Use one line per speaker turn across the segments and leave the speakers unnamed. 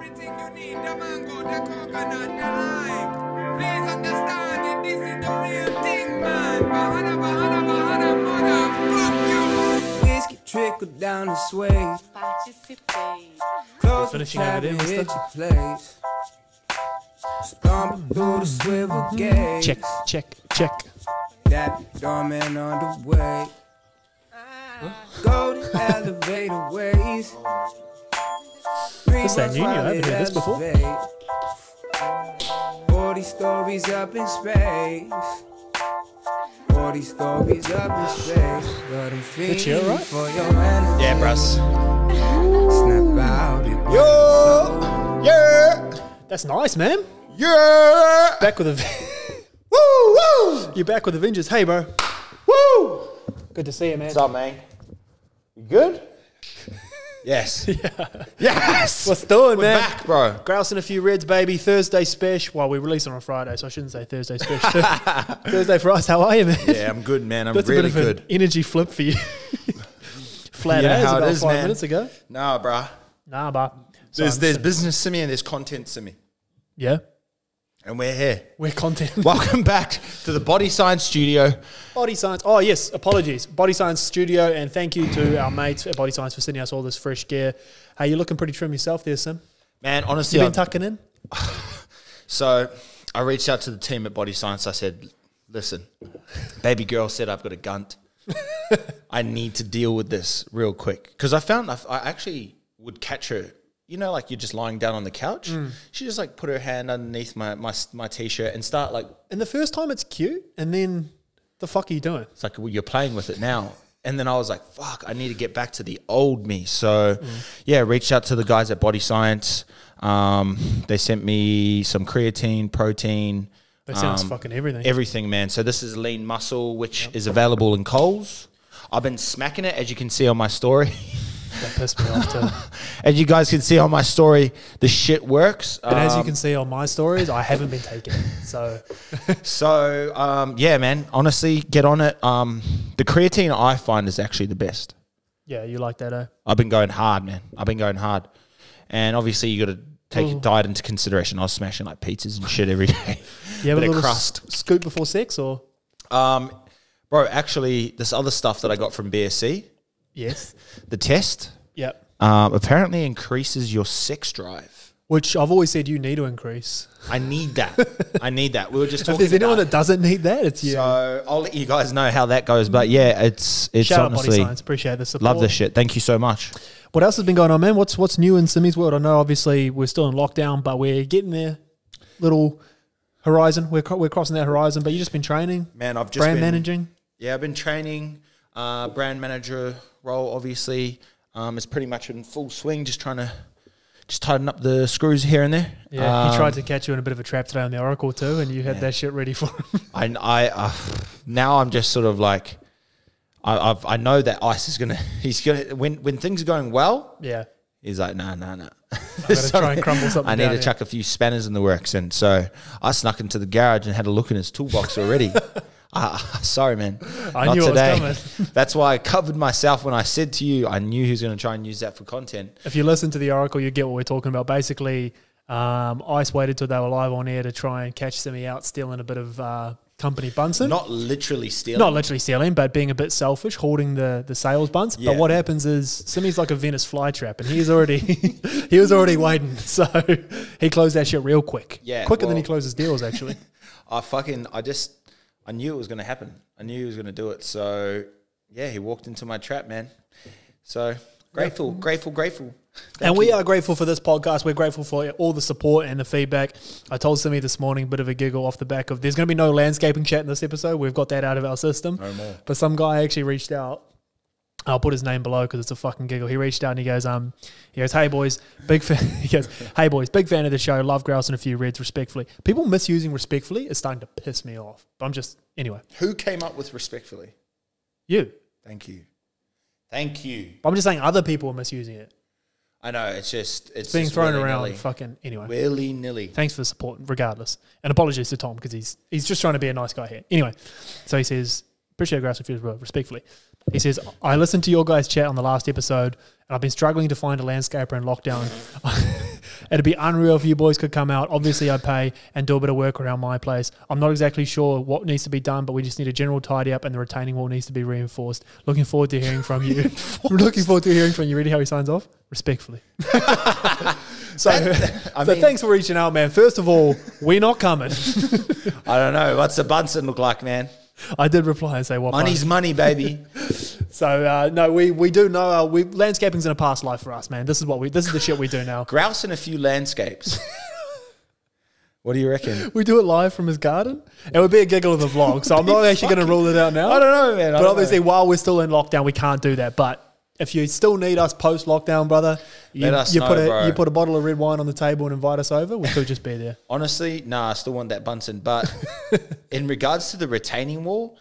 everything you need. The mango, the coconut, the lime. Please understand it. This is the real thing, man. Bahana, bahana, bahana, mother. Fuck you. Whiskey trickle down the sway. Close the
finishing over there, mister.
your place. Stomp through the swivel mm-hmm. gate.
Check, check, check.
That doorman on the way. Go to elevator ways.
What's that new? You haven't heard this before?
Forty stories up in space. Forty stories up in space. But I'm feeling
chill, right?
for your energy.
Yeah, bruss.
Snap out it.
Yo, yeah,
That's nice, man.
yeah.
Back with the.
Woo, woo,
You're back with Avengers. Hey, bro.
woo.
Good to see you, man.
What's up, man? You good? Yes. Yes.
What's doing,
We're
man?
back, bro.
Grouse and a few reds, baby. Thursday special. Well, we release on a Friday, so I shouldn't say Thursday special. Thursday for us. How are you, man?
Yeah, I'm good, man. I'm
That's
really
a bit of
good.
an energy flip for you. Flat
how it
about
is,
five
man.
minutes ago.
Nah, bruh.
Nah, but
There's there's business simi and there's content simi,
yeah,
and we're here.
we're content.
Welcome back to the Body Science Studio.
Body Science. Oh yes, apologies. Body Science Studio, and thank you to our mates at Body Science for sending us all this fresh gear. Hey, you're looking pretty trim yourself there, Sim.
Man, honestly.
You been
I-
tucking in?
So I reached out to the team at Body Science. I said, listen, baby girl said I've got a gunt. I need to deal with this real quick. Because I found I, I actually would catch her, you know, like you're just lying down on the couch. She just like put her hand underneath my, my, my t shirt and start like,
And the first time it's cute, and then the fuck are you doing?
it's like, well, you're playing with it now. And then I was like, fuck, I need to get back to the old me. So, yeah, reached out to the guys at Body Science. Um, they sent me some creatine, protein.
That sounds
um,
fucking everything.
Everything, man. So this is lean muscle, which is available in Coles. I've been smacking it, as you can see on my story.
that pissed me off too.
as you guys can see on my story, the shit works.
And as you
Um,
can see on my stories, I haven't been taking it. So
so um, yeah, man. Honestly, get on it. Um, the creatine I find is actually the best.
yeah, you like that, eh?
I've been going hard, man. I've been going hard, and obviously you got to take your diet into consideration. I was smashing like pizzas and shit every day.
You have a
Bit of
little
crust.
s- scoop before sex, or
Um, bro, actually, this other stuff that I got from BSC,
yes,
the test,
yep.
um, apparently increases your sex drive.
Which I've always said you need to increase.
I need that. I need that. We were just
If
talking
there's anyone
about
that doesn't need that, it's you.
So I'll let you guys know how that goes. But yeah, it's it's
Shout out Body
honestly
Science. Appreciate the support.
love this shit. Thank you so much.
What else has been going on, man? What's what's new in Simi's world? I know obviously we're still in lockdown, but we're getting there. Little horizon. We're cro- we're crossing that horizon. But you've just been training,
Man, I've just
brand
been,
managing.
Yeah, I've been training. Uh, brand manager role, obviously, um, is pretty much in full swing. Just trying to just tighten up the screws here and there.
Yeah, he
Um,
tried to catch you in a bit of a trap today on the Oracle too, and you had that shit ready for him.
I, I uh, now I'm just sort of like, I, I've, I know that Ice is gonna. He's gonna when when things are going well.
yeah,
He's like, no, no, no.
gotta try and crumble something
I need to
here.
chuck a few spanners in the works, and so I snuck into the garage and had a look in his toolbox already. Ah, sorry, man.
I
Not
knew it was coming.
That's why I covered myself when I said to you, I knew he was going to try and use that for content.
if you listen to the Oracle, you get what we're talking about. Basically, um, Ice waited till they were live on air to try and catch Simi out stealing a bit of uh, company Bunsen.
Not literally stealing.
Not literally stealing, but being a bit selfish, holding the, the sales buns.
Yeah.
But what happens is Simi's like a Venus flytrap, and he's already he was already waiting, so he closed that shit real quick.
Yeah,
quicker than he closes deals actually.
I fucking, I just, I knew it was going to happen. I knew he was going to do it. So, yeah, he walked into my trap, man. So, grateful, grateful, grateful.
and we are grateful for this podcast. We're grateful for all the support and the feedback. I told Simi this morning, bit of a giggle off the back of there's going to be no landscaping chat in this episode. We've got that out of our system.
No more.
But some guy actually reached out. I'll put his name below because it's a fucking giggle. He reached out and he goes, um, he goes, hey boys, big fan. He goes, hey boys, big fan of the show. Love grouse and a few reds, respectfully. People misusing respectfully is starting to piss me off. But I'm just anyway.
Who came up with respectfully?
You.
Thank you. Thank you.
But I'm just saying other people are misusing it.
I know, it's just, it's,
Being
just
thrown around. Fucking anyway.
Willy nilly.
Thanks for the support, regardless. And apologies to Tom because he's he's just trying to be a nice guy here. Anyway, so he says, appreciate grass reviews, bro, respectfully. He says, I listened to your guys' chat on the last episode, and I've been struggling to find a landscaper in lockdown. It'd be unreal if you boys could come out. Obviously, I pay and do a bit of work around my place. I'm not exactly sure what needs to be done, but we just need a general tidy up and the retaining wall needs to be reinforced. Looking forward to hearing from you. Looking forward to hearing from you. Ready how he signs off? Respectfully. so,
I
so
mean-
thanks for reaching out, man. First of all, we're not coming.
I don't know. What's the Bunsen look like, man?
I did reply and say what
Money's money, baby.
So uh, no, we we do know uh, we landscaping's in a past life for us, man. This is what we this is the shit we do now.
Grouse and a few landscapes. what do you reckon?
We do it live from his garden. It would be a giggle of a vlog, so I'm not actually going to rule it out now.
I don't know, man. I
But obviously,
know.
while we're still in lockdown, we can't do that. But if you still need us post lockdown, brother, you, you
know,
put a
bro.
you put a bottle of red wine on the table and invite us over. We could just be there.
honestly, nah, I still want that Bunsen. But in regards to the retaining wall,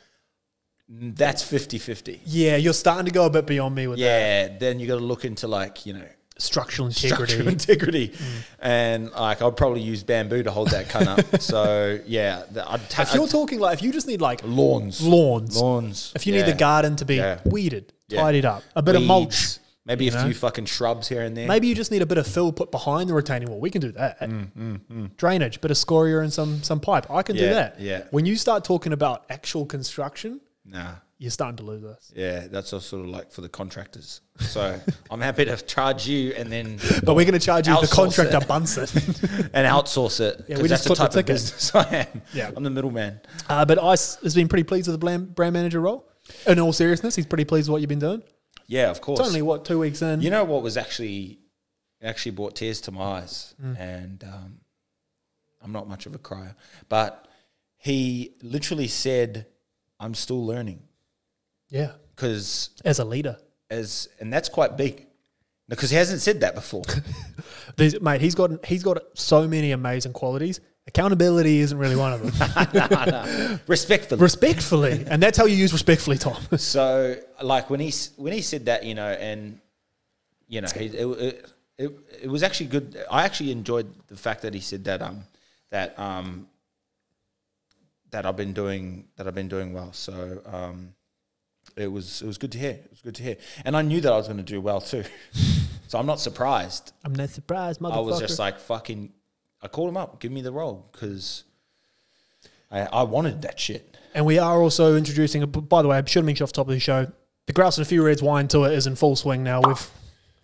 mm, that's 50-50.
Yeah, you're starting to go a bit beyond me with that.
Yeah, then you got to look into like you know
structural integrity.
structural integrity, mm. and like I'd probably use bamboo to hold that cunt up. So yeah, I'd ta-
if you're
I'd-
talking like if you just need like
lawns,
lawns,
lawns.
if you
yeah.
need the garden to be
Yeah.
weeded,
Yeah.
tidied up, a bit of mulch,
Weeds, maybe
you
a
know?
few fucking shrubs here and there.
Maybe you just need a bit of fill put behind the retaining wall. We can do that. Mm, mm, mm. Drainage, bit of scoria and some some pipe. I can do that.
yeah.
When you start talking about actual construction,
Nah.
you're starting to lose us.
Yeah, that's all sort of like for the contractors. So I'm happy to charge you and then
But we're going to charge you the contractor
it.
Bunsen.
and outsource it.
Yeah, we
that's
just
the
clip the
type of business I am.
Yeah.
I'm the middleman.
uh, but Ice has been pretty pleased with the brand, brand manager role. In all seriousness, he's pretty pleased with what you've been doing.
Yeah, of course.
It's only what two weeks in.
You know what was actually actually brought tears to my eyes,
Mm.
and um, I'm not much of a crier, but he literally said, "I'm still learning,"
yeah,
because
as a leader,
as and that's quite big, because he hasn't said that before.
Mate, he's got he's got so many amazing qualities. Accountability isn't really one of them.
Respectfully,
respectfully, and that's how you use respectfully, Tom.
So, like when he when he said that, you know, and you know, he, it, it it it was actually good. I actually enjoyed the fact that he said that um that um that I've been doing that I've been doing well. So um it was it was good to hear. It was good to hear, and I knew that I was going to do well too. so I'm not surprised.
I'm not surprised, motherfucker.
I was just like fucking. I called him up, give me the role because I I wanted that shit.
And we are also introducing, by the way, I should have mentioned off the top of the show, the Grouse and a Few Reds wine tour is in full swing now. We've,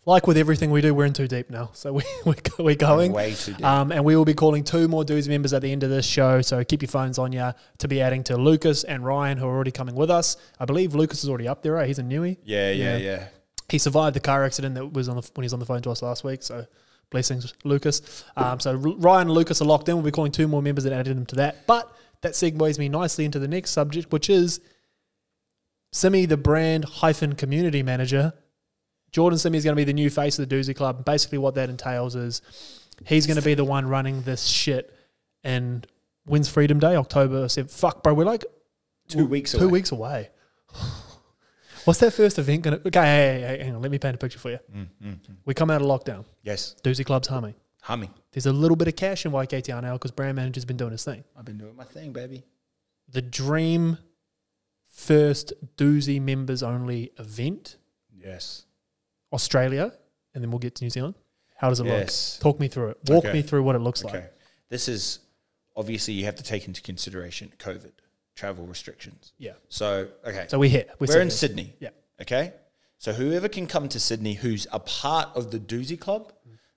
like with everything we do, we're in too deep now. So we, we're, we're going.
Way too deep.
Um, and we will be calling two more dudes members at the end of this show. So keep your phones on you to be adding to Lucas and Ryan, who are already coming with us. I believe Lucas is already up there, right? He's a newie.
Yeah, yeah,
Yeah.
yeah.
He survived the car accident that was on the when he was on the phone to us last week. So blessings, Lucas. Um, so Ryan and Lucas are locked in. We'll be calling two more members and adding them to that. But that segues me nicely into the next subject, which is Simi, the brand hyphen community manager. Jordan Simi is going to be the new face of the Doozy Club. Basically, what that entails is he's going to be the one running this shit. And when's Freedom Day? October. So fuck, bro, we're like
Two weeks
Two
away.
weeks away. What's that first event going to? Okay, hey, hey, hey, hang on. Let me paint a picture for you.
Mm,
We come out of lockdown.
Yes,
Doozy Club's humming.
humming.
There's a little bit of cash in YKTR now because brand manager's been doing his thing.
I've been doing my thing, baby.
The dream first Doozy members only event,
Yes.
Australia, and then we'll get to New Zealand. How does it
Yes.
look? Talk me through it. Walk
Okay.
me through what it looks like.
Okay.
like.
This is obviously you have to take into consideration COVID, travel restrictions.
Yeah.
So, okay.
So we're here.
We're, in
Sydney. Yeah.
Okay. So whoever can come to Sydney who's a part of the Doozy Club,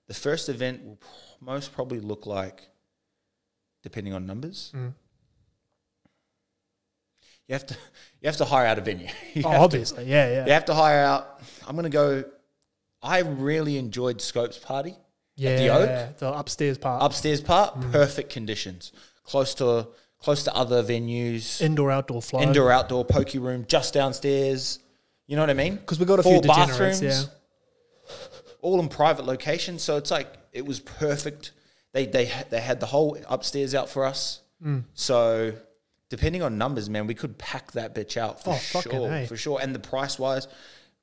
the first event will most probably look like, depending on numbers,
Mm.
you have to you have to hire out a venue. You
Oh,
have to-
obviously. yeah, yeah.
you have to hire out. I'm gonna go. I really enjoyed Scopes Party.
yeah.
the Oak?
The upstairs part.
Upstairs part,
Mm.
perfect conditions, close to close to other venues,
Indoor, outdoor flow.
indoor, outdoor, pokey room, just downstairs. You know what I mean?
Because we got a
Four
few degenerates, yeah.
all in private locations. So it's like it was perfect. They they they had the whole upstairs out for us.
Mm.
So depending on numbers, man, we could pack that bitch out for
Oh,
sure,
A.
for sure. And the price wise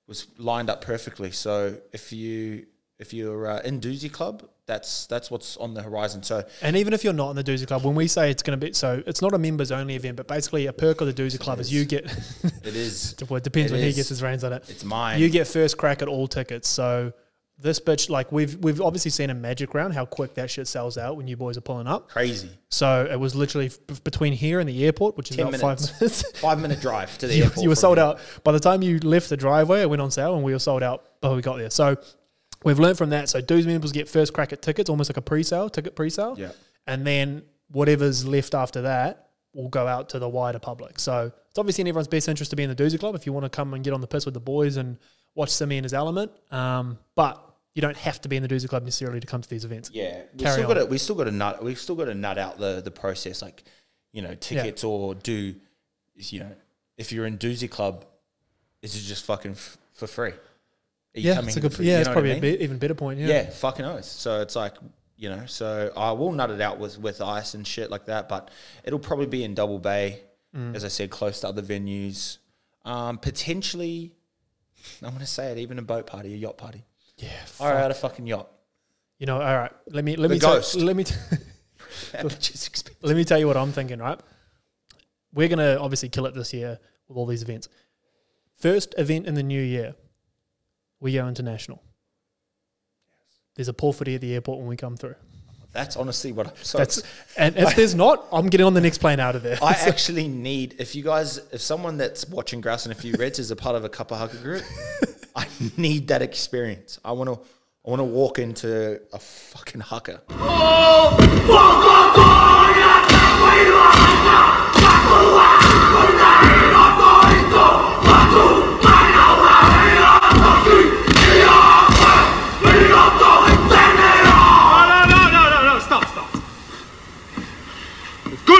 was lined up perfectly. So if you if you're uh, in Doozy Club, that's that's what's on the horizon. So
And even if you're not in the Doozy Club, when we say it's going to be, so it's not a members only event, but basically a perk of the Doozy Club is
is.
you get,
it is
well, it depends
It
when he gets his reins on it.
it's mine.
You get first crack at all tickets. So this bitch, like we've we've obviously seen a magic round how quick that shit sells out when you boys are pulling up.
Crazy.
So it was literally f- between here and the airport, which is
10
about
minutes.
five minutes.
Five minute drive to the
you,
airport.
you were sold
here.
out by the time you left the driveway. It went on sale, and we were sold out before we got there. So we've learned from that. So dues members get first crack at tickets, almost like a pre-sale ticket pre-sale.
Yeah.
and then whatever's left after that will go out to the wider public. So it's obviously in everyone's best interest to be in the Doozy Club if you want to come and get on the piss with the boys and watch Simi in his element. Um, but you don't have to be in the Doozy Club necessarily to come to these events.
Yeah, we
Carry
still
on.
got to we still got to nut we still got to nut out the the process like you know tickets or do you know if you're in Doozy Club, is it just fucking f- for free?
Yeah,
coming
it's a good. Yeah,
You
it's
know
probably
I
a
mean?
bit, even better point. Yeah.
Yeah, fucking oath. So it's like you know, so I will nut it out with with ice and shit like that, but it'll probably be in Double Bay,
Mm.
as I said, close to other venues. Um, potentially, I'm gonna say it, even a boat party, a yacht party.
yeah.
All right, a fucking yacht.
You know, all right. Let me let
The
me tell-
ghost.
let me t-
That bitch is expensive.
let me tell you what I'm thinking. Right, we're gonna obviously kill it this year with all these events. First event in the new year, we go international. There's a powhiri at the airport when we come through.
That's honestly what I'm so.
That's and if there's not, I'm getting on the next plane out of there.
I actually need if you guys if someone that's watching Grouse and a few Reds is a part of a Kapa Haka group, I need that experience. I want to I want to walk into a fucking haka.
No,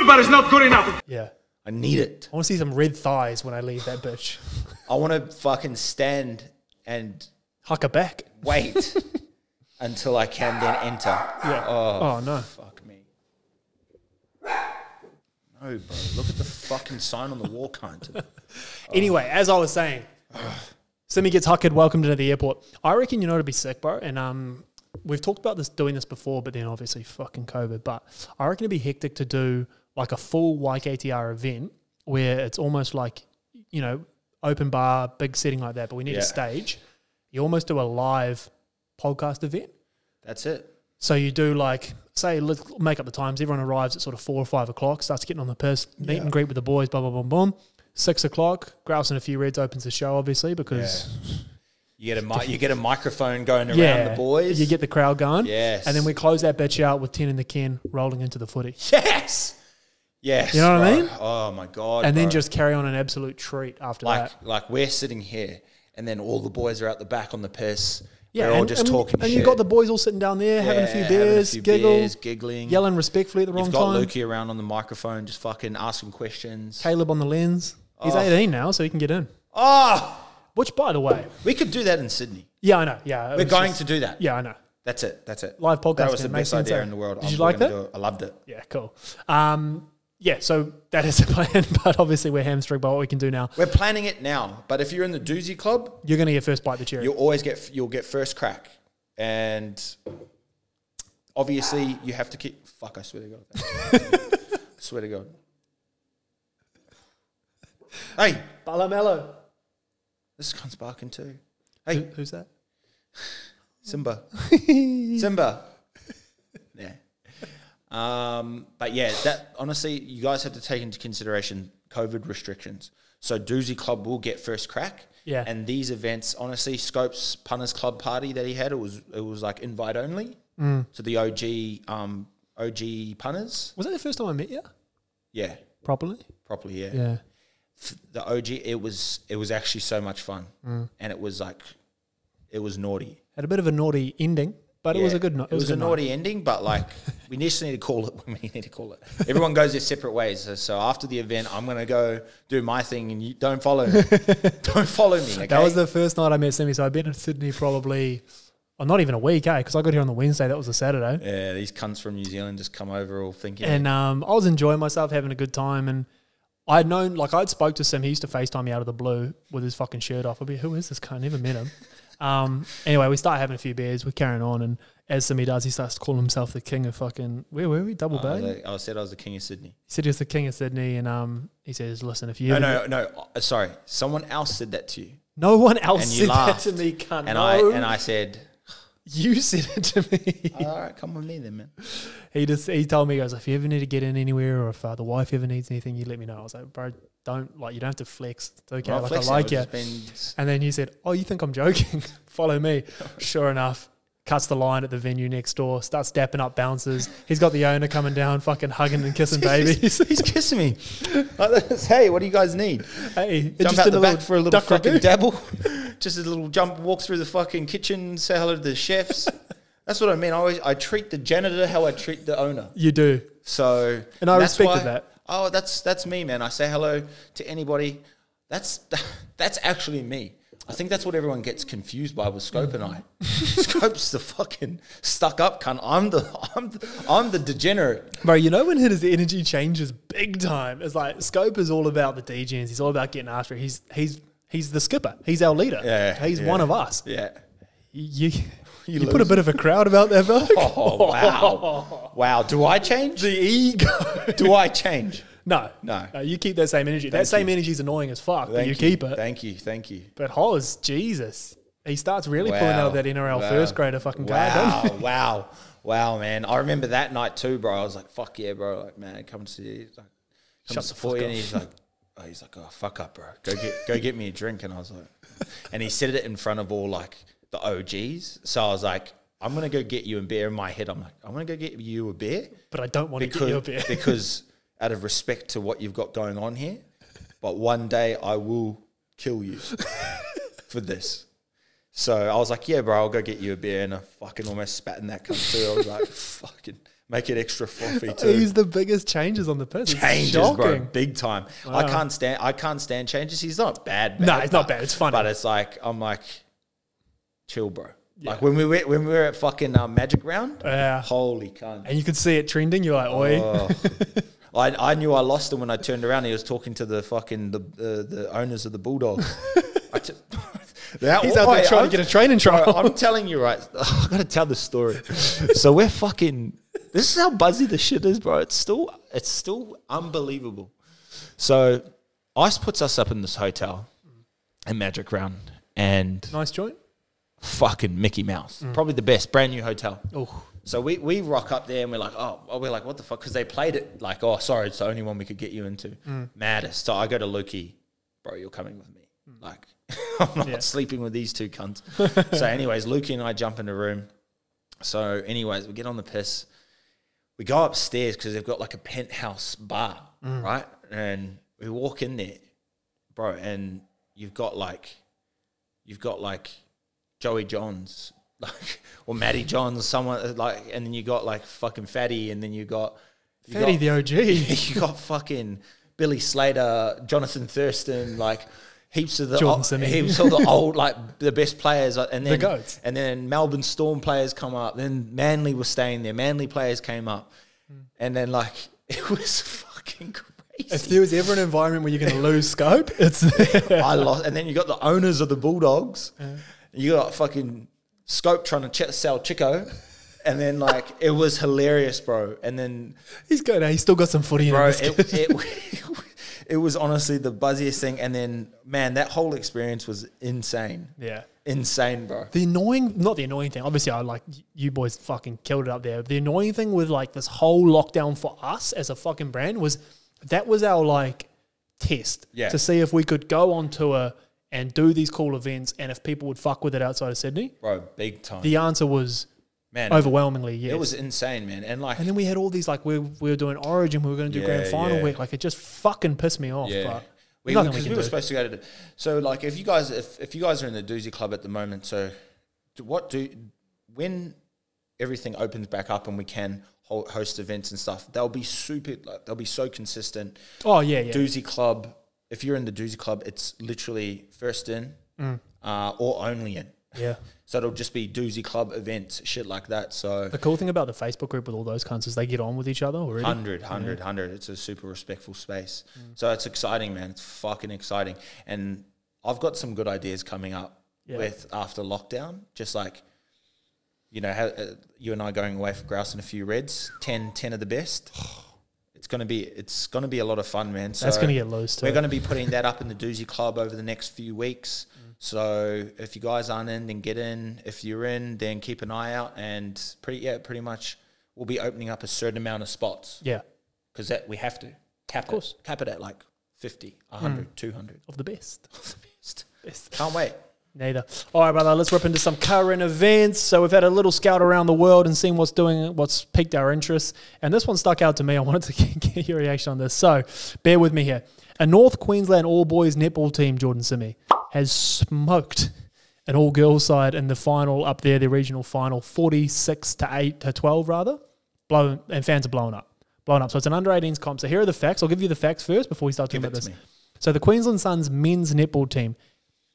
good, but it's not good enough.
yeah,
I need it.
I want to see some red thighs when I leave that bitch.
I want to fucking stand and huck
Hucker back.
wait until I can then enter.
Yeah.
Oh,
Oh, no.
fuck me. No, bro. Look at the fucking sign on the wall, cunt.
Anyway, as I was saying, Simi gets huckered. Welcome to the airport. I reckon you know to be sick, bro. And um, we've talked about this doing this before, but then obviously fucking COVID. But I reckon it'd be hectic to do like a full YKTR event where it's almost like you know open bar, big setting like that. But we need
Yeah.
a stage. You almost do a live podcast event.
That's it.
So you do like say let's make up the times. Everyone arrives at sort of four or five o'clock, starts getting on the piss, meet and greet with the boys, blah blah blah boom. Six o'clock, Grouse and a few Reds opens the show, obviously because
You get a mi- you get a microphone going around
yeah,
the boys.
you get the crowd going.
Yes.
and then we close that bitch out with ten in the can, rolling into the footy,
yes, yes.
You know what I mean?
Oh, oh my god.
and then just carry on an absolute treat after
like
that.
like we're sitting here, and then all the boys are out the back on the piss.
Yeah,
we're all
and,
just
and,
talking.
and you got the boys all sitting down there having a few
Yeah,
beers,
few
giggle,
beers, giggling,
yelling respectfully at the wrong time.
You've got. Lukey around on the microphone, just fucking asking questions.
Caleb on the lens. He's
Oh.
18 now, so he can get in.
Oh,
Which, by the way,
we could do that in Sydney.
yeah, I know. Yeah,
We're going
just-
to do that.
Yeah, I know.
That's it. That's it.
Live podcast,
That was the best idea
eh?
in the world.
Did you
we're
like that?
I loved it.
Yeah, cool. Um, yeah, so that is the plan, but obviously we're hamstring by what we can do now.
We're planning it now, but if you're in the Doozy Club,
You're going to get first bite of the cherry.
you'll always get you'll get first crack, and obviously you have to keep. Fuck! I swear to God. I swear to God. Hey,
Balamello.
This cunt's barking too.
Who,
Hey,
who's that?
Simba. Simba. Yeah. Um, but yeah, that honestly, you guys have to take into consideration COVID restrictions. So Doozy Club will get first crack.
Yeah.
And these events, honestly, Scopes Punters Club party that he had, it was it was like invite only
Mm.
to the OG um OG punters.
Was that the first time I met you?
Yeah,
Properly?
properly. Yeah.
Yeah.
The OG, it was it was actually so much fun,
Mm.
and it was like it was naughty.
Had a bit of a naughty ending, but it was a good night.
It was, a,
night.
naughty ending, but like we just need to call it when we need to call it. Everyone goes their separate ways. So, so after the event, I'm gonna go do my thing, and you don't follow me. don't follow me. Okay?
That was the first night I met Simi, so I've been in Sydney probably, well, not even a week, eh? Because I got here on the Wednesday. That was a Saturday.
yeah. These cunts from New Zealand just come over all thinking.
And um, I was enjoying myself, having a good time, and I'd known, like, I'd spoke to Sim. He used to FaceTime me out of the blue with his fucking shirt off. I'd be, who is this guy? I never met him. Um, anyway, we start having a few beers. We're carrying on, and as Simi does, he starts to call himself the king of fucking where were we? Double
I,
Bay.
like- I said I was the king of Sydney.
he said he was the king of Sydney, and um, he says, "Listen, if you
No, no, no. uh, Sorry, someone else said that to you,
no one else
and you
said
laughed.
that to me, cunt.
and
no.
I and I said,
You said it to me.
All right, come with me then, man.
he just he told me he goes if you ever need to get in anywhere or if uh, the wife ever needs anything, you let me know. I was like, bro, don't like you don't have to flex. It's okay.
Not
like
flexing,
I like you. And then you said, "Oh, you think I'm joking? Follow me." Sure enough, cuts the line at the venue next door. Starts dapping up bouncers. He's got the owner coming down, fucking hugging and kissing babies.
He's kissing me. Like this, hey, what do you guys need?
hey,
Jump
just
out the back for a little fucking dabble. Just a little jump, walk through the fucking kitchen, say hello to the chefs. That's what I mean. I always I treat the janitor how I treat the owner.
You do.
So
And I
that's
respected that.
Oh, that's that's me, man. I say hello to anybody. That's that's actually me. I think that's what everyone gets confused by with Scope and I. Scope's the fucking stuck up cunt. I'm the I'm the, I'm the degenerate.
Bro, you know when his energy changes big time? It's like Scope is all about the DJs. He's all about getting after it. He's he's he's the skipper. He's our leader.
Yeah,
He's
yeah.
one of us.
Yeah.
You you,
You
put a bit of a crowd about that, bro.
Oh wow, wow. Do I change?
The ego.
Do I change?
No,
No.
you keep that same energy. that same
you.
energy is annoying as fuck, but
Thank
you, keep it.
Thank you. Thank you.
But Hoz, Jesus, he starts really pulling out that NRL
Wow.
first grader fucking card.
Wow, wow, wow, man! I remember that night too, bro. I was like, "Fuck yeah, bro!" Like, man, come to see, like, come
Shut the
support
fuck
you. And he's like, oh, he's like, "Oh, fuck up, bro. Go get, go get me a drink." And I was like, and he said it in front of all like the OGs. So I was like, "I'm gonna go get you a beer." In my head, I'm like, "I'm gonna go get you a beer."
But I don't want to get you a beer.
because out of respect to what you've got going on here, but one day I will kill you for this. So I was like, yeah, bro, I'll go get you a beer, and I fucking almost spat in that cup too. I was like, fucking make it extra frothy too.
He's the biggest changes on the. It's
changes,
shocking.
bro, big time. I can't stand. I can't stand changes. He's not bad.
No,
bad,
it's not bad. It's funny.
But it's like I'm like, chill, bro. Like when we were when we were at fucking uh, Magic Round.
Yeah.
Holy cunt.
And you could see it trending. You're like, oi.
Oh. I, I knew I lost him when I turned around. He was talking to the fucking the the, the owners of the Bulldogs. I t- That-
He's out there trying
I'm-
to get a training
Bro,
trial.
I'm telling you, right? I gotta tell the story. so we're fucking. This is how buzzy the shit is, bro. It's still, it's still unbelievable. So, Ice puts us up in this hotel, in Magic Round, and
nice joint.
fucking Mickey Mouse, mm. probably the best, brand new hotel.
Oh,
So we, we rock up there and we're like, oh, oh, we're like, what the fuck? Because they played it like, oh, sorry, it's the only one we could get you into. Mm. Maddest. So I go to Lukey, bro, you're coming with me. Mm. Like, I'm not
Yeah.
sleeping with these two cunts. so, anyways, Lukey and I jump in the room. So, anyways, we get on the piss. We go upstairs because they've got like a penthouse bar, mm. right? And we walk in there, bro, and you've got like, you've got like Joey Johns, like or Matty Johns, someone like, and then you got like fucking Fatty, and then you got you
Fatty
got-
the OG.
you got fucking Billy Slater, Jonathan Thurston, like heaps of the
Jordan
old, heaps of the old like the best players, uh, and then
goats.
and then Melbourne Storm players come up. Then Manly was staying there. Manly players came up, and then like it was fucking Crazy.
If there was ever an environment where you're going to lose scope, it's.
I lost, and then you got the owners of the Bulldogs. You got fucking Scope trying to ch- sell Chico, and then like it was hilarious, bro. And then
He's good. eh? He's still got some footy in
bro,
him.
it, it, it was honestly the buzziest thing. And then, man, that whole experience was insane.
yeah.
Insane, bro.
The annoying, not the annoying thing. Obviously, I like you boys fucking killed it up there. The annoying thing with like this whole lockdown for us as a fucking brand was that was our like test
Yeah.
to see if we could go on tour and do these cool events and if people would fuck with it outside of Sydney.
Bro, big time.
The answer was
man,
overwhelmingly yes.
it was insane, man. And like,
and then we had all these like we, we were doing Origin, we were going to do
Yeah,
Grand Final
yeah.
week. Like it just fucking pissed me off.
yeah.
But
We, because
we
we, were
do.
supposed to go to the, so like if you guys if, if you guys are in the doozy club at the moment so what do when everything opens back up and we can host events and stuff they'll be super like they'll be so consistent
oh yeah, yeah.
doozy club if you're in the doozy club it's literally first in
Mm.
uh, or only in.
Yeah.
so it'll just be doozy club events shit like that. So
The cool thing about the Facebook group with all those cunts is they get on with each other already.
100 100 100 it's a super respectful space. So it's exciting man. It's fucking exciting. And i've got some good ideas coming up
Yeah.
with after lockdown. Just like you know how, uh, you and i going away for grouse and a few reds. 10 10 of the best it's it's gonna be it's gonna be a lot of fun, man. So
That's gonna get loose, too.
We're gonna be putting that up in the Doozy Club over the next few weeks. So if you guys aren't in, then get in. If you're in, then keep an eye out. And pretty yeah, pretty much we'll be opening up a certain amount of spots
Yeah,
because that we have to cap of
course.
it. Cap it at like 50, 100, hmm. 200.
of the best.
Of the best. best. Can't wait.
Neither. All right, brother. Let's rip into some current events. So we've had a little scout around the world and seen what's doing, what's piqued our interest. And this one stuck out to me. I wanted to get your reaction on this. So bear with me here. A North Queensland All Boys netball team, Jordan Simi, has smoked an all girls side in the final up there, the regional final, forty six to eight to twelve rather. Blown and fans are blown up, blown up. So it's an under 18s comp. So here are the facts. I'll give you the facts first before we start talking about this.
me.
So the Queensland Suns men's netball team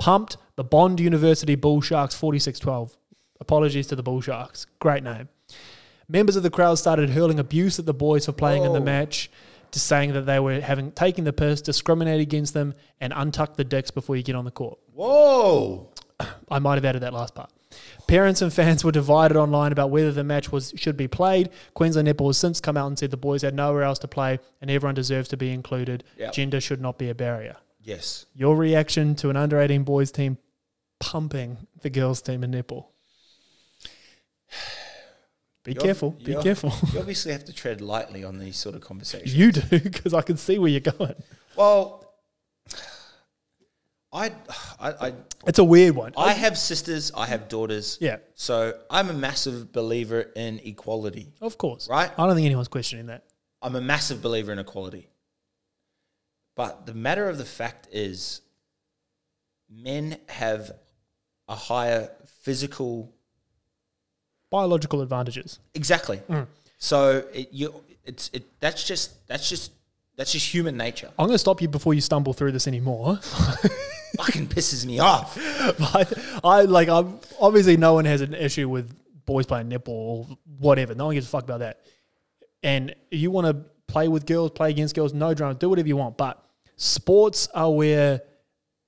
pumped the Bond University Bull Sharks 46-12. Apologies to the Bull Sharks. Great name. Members of the crowd started hurling abuse at the boys for playing in the match, just saying that they were having taking the piss, discriminated against them, and untuck the dicks before you get on the court.
Whoa.
I might have added that last part. Parents and fans were divided online about whether the match was should be played. Queensland Netball has since come out and said the boys had nowhere else to play and everyone deserves to be included.
Yep.
Gender should not be a barrier.
Yes.
Your reaction to an under 18 boys team pumping the girls team in netball? Be
You
careful. Be careful.
You obviously have to tread lightly on these sort of conversations.
you do because I can see where you're going.
Well, I, I, I,
It's a weird one.
I have sisters. I have daughters.
yeah,
So I'm a massive believer in equality.
of course.
Right.
I don't think anyone's questioning that.
I'm a massive believer in equality. But the matter of the fact is, men have a higher physical.
Biological advantages.
Exactly.
Mm.
So it, you, it's it. That's just that's just that's just human nature.
I'm going to stop you before you stumble through this anymore.
Fucking pisses me off.
but I like I'm obviously no one has an issue with boys playing netball or whatever. No one gives a fuck about that. And you want to play with girls, play against girls, no drama, do whatever you want. But sports are where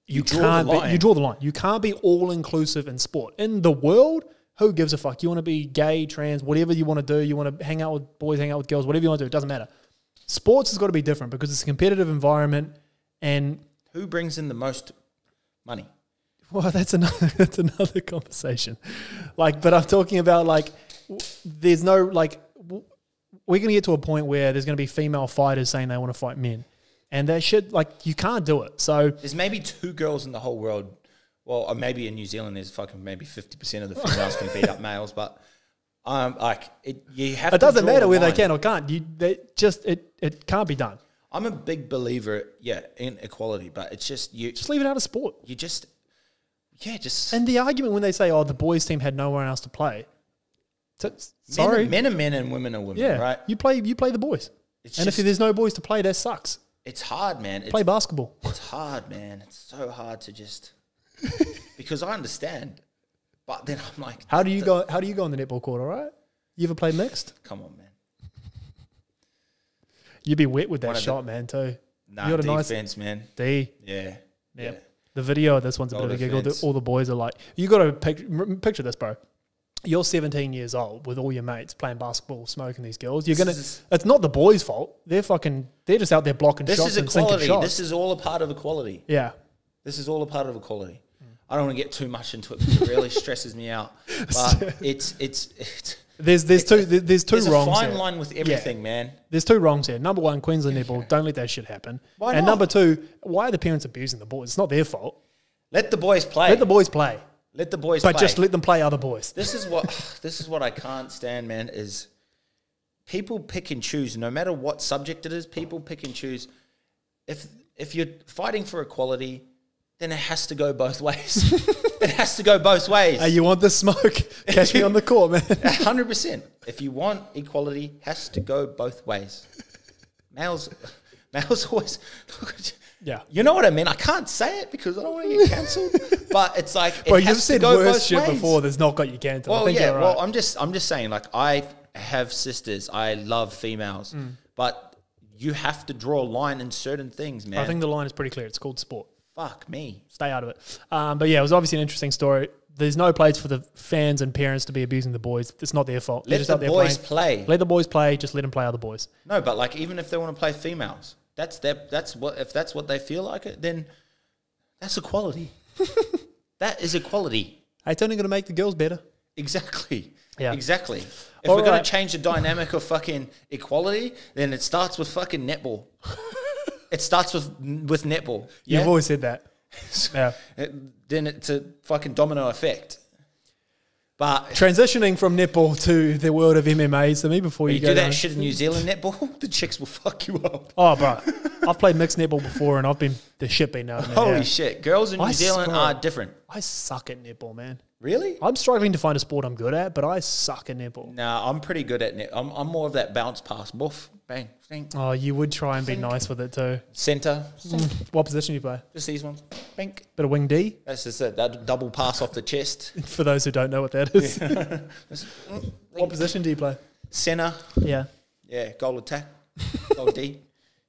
you,
You
can't be, you draw the line. You can't be all inclusive in sport. In the world, who gives a fuck? You want to be gay, trans, whatever you want to do. You want to hang out with boys, hang out with girls, whatever you want to do. It doesn't matter. Sports has got to be different because it's a competitive environment and
Who brings in the most money?
Well, that's another that's another conversation. Like, but I'm talking about like, there's no like, we're gonna get to a point where there's gonna be female fighters saying they want to fight men, and they should like you can't do it. So
There's maybe two girls in the whole world. Well, or maybe in New Zealand, there's fucking maybe fifty percent of the females can beat up males, but um, like it, you have.
it doesn't matter
a
whether they can or can't. You they just it it can't be done.
I'm a big believer, yeah, in equality, but it's just you.
Just leave it out of sport.
you just, yeah, just
And the argument when they say, "Oh, the boys team had nowhere else to play," so,
men,
sorry,
are, men are men and women are women,
yeah,
right?
You play you play the boys,
It's
and
just,
if there's no boys to play, that sucks.
It's hard, man. It's,
Play basketball.
it's hard, man. It's so hard to just because I understand, but then I'm like,
How do you go? How do you go on the netball court? All right. You ever played mixed?
come on, man.
You'd be wet with that
of the-
shot, man. Too.
Nah,
You got a nice-
man.
D.
Yeah,
Yeah.
yeah.
The video of this one's a bit of a giggle. All the boys are like, you got to picture this, bro. You're 17 years old with all your mates playing basketball, smoking these girls. You're gonna. It's not the boys' fault. They're fucking. They're just out there blocking
This
shots
is
and sinking
equality.
shots.
This is all a part of equality.
yeah.
This is all a part of equality. I don't want to get too much into it because it really stresses me out. But it's it's it's
There's there's two there- there's two
there's a
wrongs
fine
here.
line with everything, man.
There's two wrongs here. Number one, Queensland netball. Don't let that shit happen.
Why
and
not?
number two, why are the parents abusing the boys? It's not their fault.
Let the boys play.
Let the boys play,
Let the boys
but
play.
just let them play other boys.
this is what this is what I can't stand, man. Is people pick and choose. No matter what subject it is, people pick and choose. If if you're fighting for equality, then it has to go both ways. it has to go both ways.
Hey, you want the smoke? Catch me on the court, man.
hundred percent. If you want equality, has to go both ways. Males, males always.
Yeah.
You know what I mean? I can't say it because I don't want to get cancelled. but it's like, it
Well,
has
you've
to
said
go
worse shit
ways.
before that's not got you cancelled. I
Well,
think
yeah.
right.
Well, I'm just, I'm just saying. Like, I have sisters. I love females,
Mm.
but you have to draw a line in certain things, man.
I think the line is pretty clear. It's called sport.
Fuck me.
Stay out of it. Um, but yeah, it was obviously an interesting story. there's no place for the fans and parents to be abusing the boys. It's not their fault.
Let
just
the boys
playing.
play.
Let the boys play. Just let them play other boys.
No, but like even if they want to play females, that's their that's what if that's what they feel like it, then that's equality. that is equality.
Hey, it's only going to make the girls better.
Exactly.
Yeah.
Exactly. If
All
we're going to change the dynamic of fucking equality, then it starts with fucking netball. it starts with with netball. Yeah.
You've always said that. yeah.
It- then it's a fucking domino effect. But
Transitioning from netball to the world of MMA. So me before you,
you
go
do that
down-
shit in New Zealand netball, the chicks will fuck you up.
Oh, bro, I've played mixed netball before, and I've been the shit beaten out.
Holy shit. Girls in New
I
Zealand are different.
I suck at netball, man.
Really?
I'm struggling to find a sport I'm good at, but I suck at netball.
Nah, I'm pretty good at net. I'm, I'm more of that bounce pass. Boof, bang, bang.
Oh, you would try and be nice with it too.
Center. Mm.
What position do you play?
Just these ones. Bink.
Bit of wing D
That's just it. That double pass off the chest.
for those who don't know what that is. Mm, what position do you play?
Center.
Yeah.
Yeah, goal attack. Goal D.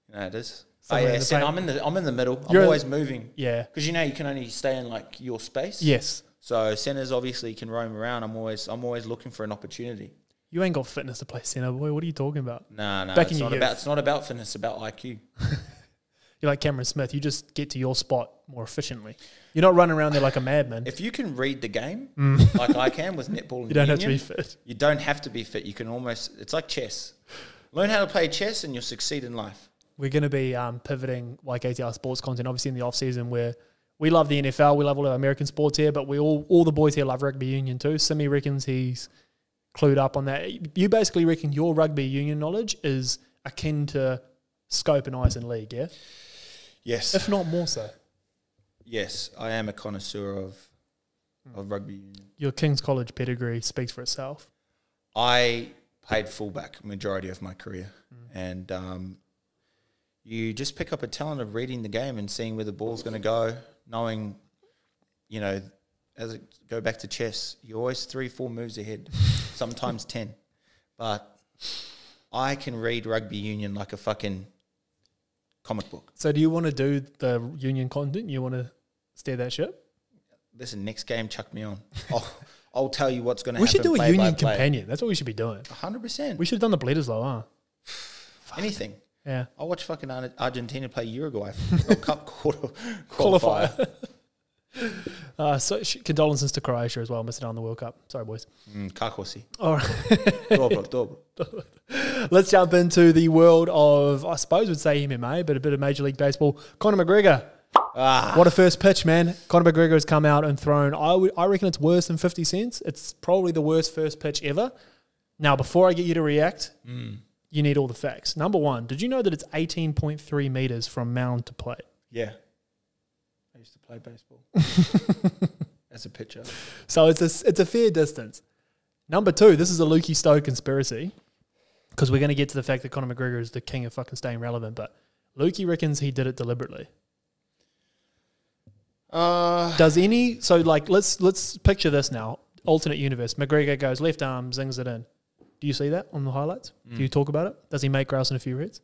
You know it is. Oh
Somewhere in
yeah,
the
center. I'm in the I'm in the middle. I'm
You're in-
always moving.
Yeah.
Because you know you can only stay in like your space.
Yes.
So centers obviously can roam around. I'm always I'm always looking for an opportunity.
You ain't got fitness to play centre, boy. What are you talking about?
Nah, nah.
Back in
it's
your
not
youth.
about it's not about fitness. It's about IQ.
You're like Cameron Smith. You just get to your spot more efficiently. You're not running around there like a madman.
If you can read the game like I can with netball, and
Mm. You don't have to be fit.
You don't have to be fit. You can almost. It's like chess. Learn how to play chess, and you'll succeed in life.
We're going to be um, pivoting like ATR sports content, obviously in the off season where we love the NFL, we love all our American sports here, but we all all the boys here love rugby union too. Simi reckons he's clued up on that. You basically reckon your rugby union knowledge is akin to scope and ice and league, yeah?
Yes,
If not more so.
yes, I am a connoisseur of of rugby union.
Your King's College pedigree speaks for itself.
I played fullback majority of my career, and um, you just pick up a talent of reading the game and seeing where the ball's going to go, knowing, you know, as it go back to chess, you're always three, four moves ahead, sometimes ten, but I can read rugby union like a fucking comic book.
So do you want to do the union content? You want to steer that ship?
Listen, next game, chuck me on. I'll, I'll tell you what's going to happen.
We should do a union companion. That's what we should be doing.
hundred percent.
We should have done the bleeders though, huh?
Anything.
Yeah.
I watch fucking Argentina play Uruguay World Cup quarter qualifier.
Uh, so sh- condolences to Croatia as well, missing out on the World Cup. Sorry, boys.
Mm, Kakosi.
All right,
Dobro, dobro.
let's jump into the world of, I suppose, we'd say MMA, but a bit of Major League Baseball. Conor McGregor.
Ah,
What a first pitch, man! Conor McGregor has come out and thrown. I I reckon it's worse than fifty cents. It's probably the worst first pitch ever. Now, before I get you to react, you need all the facts. Number one, did you know that it's eighteen point three meters from mound to plate?
yeah. I used to play baseball as a pitcher.
So it's a it's a fair distance. Number two, this is a Lukey Stowe conspiracy because we're going to get to the fact that Conor McGregor is the king of fucking staying relevant. But Lukey reckons he did it deliberately.
Uh,
Does any so like let's let's picture this now. Alternate universe. McGregor goes left arm, zings it in. Do you see that on the highlights? Do you talk about it? Does he make grouse in a few reds?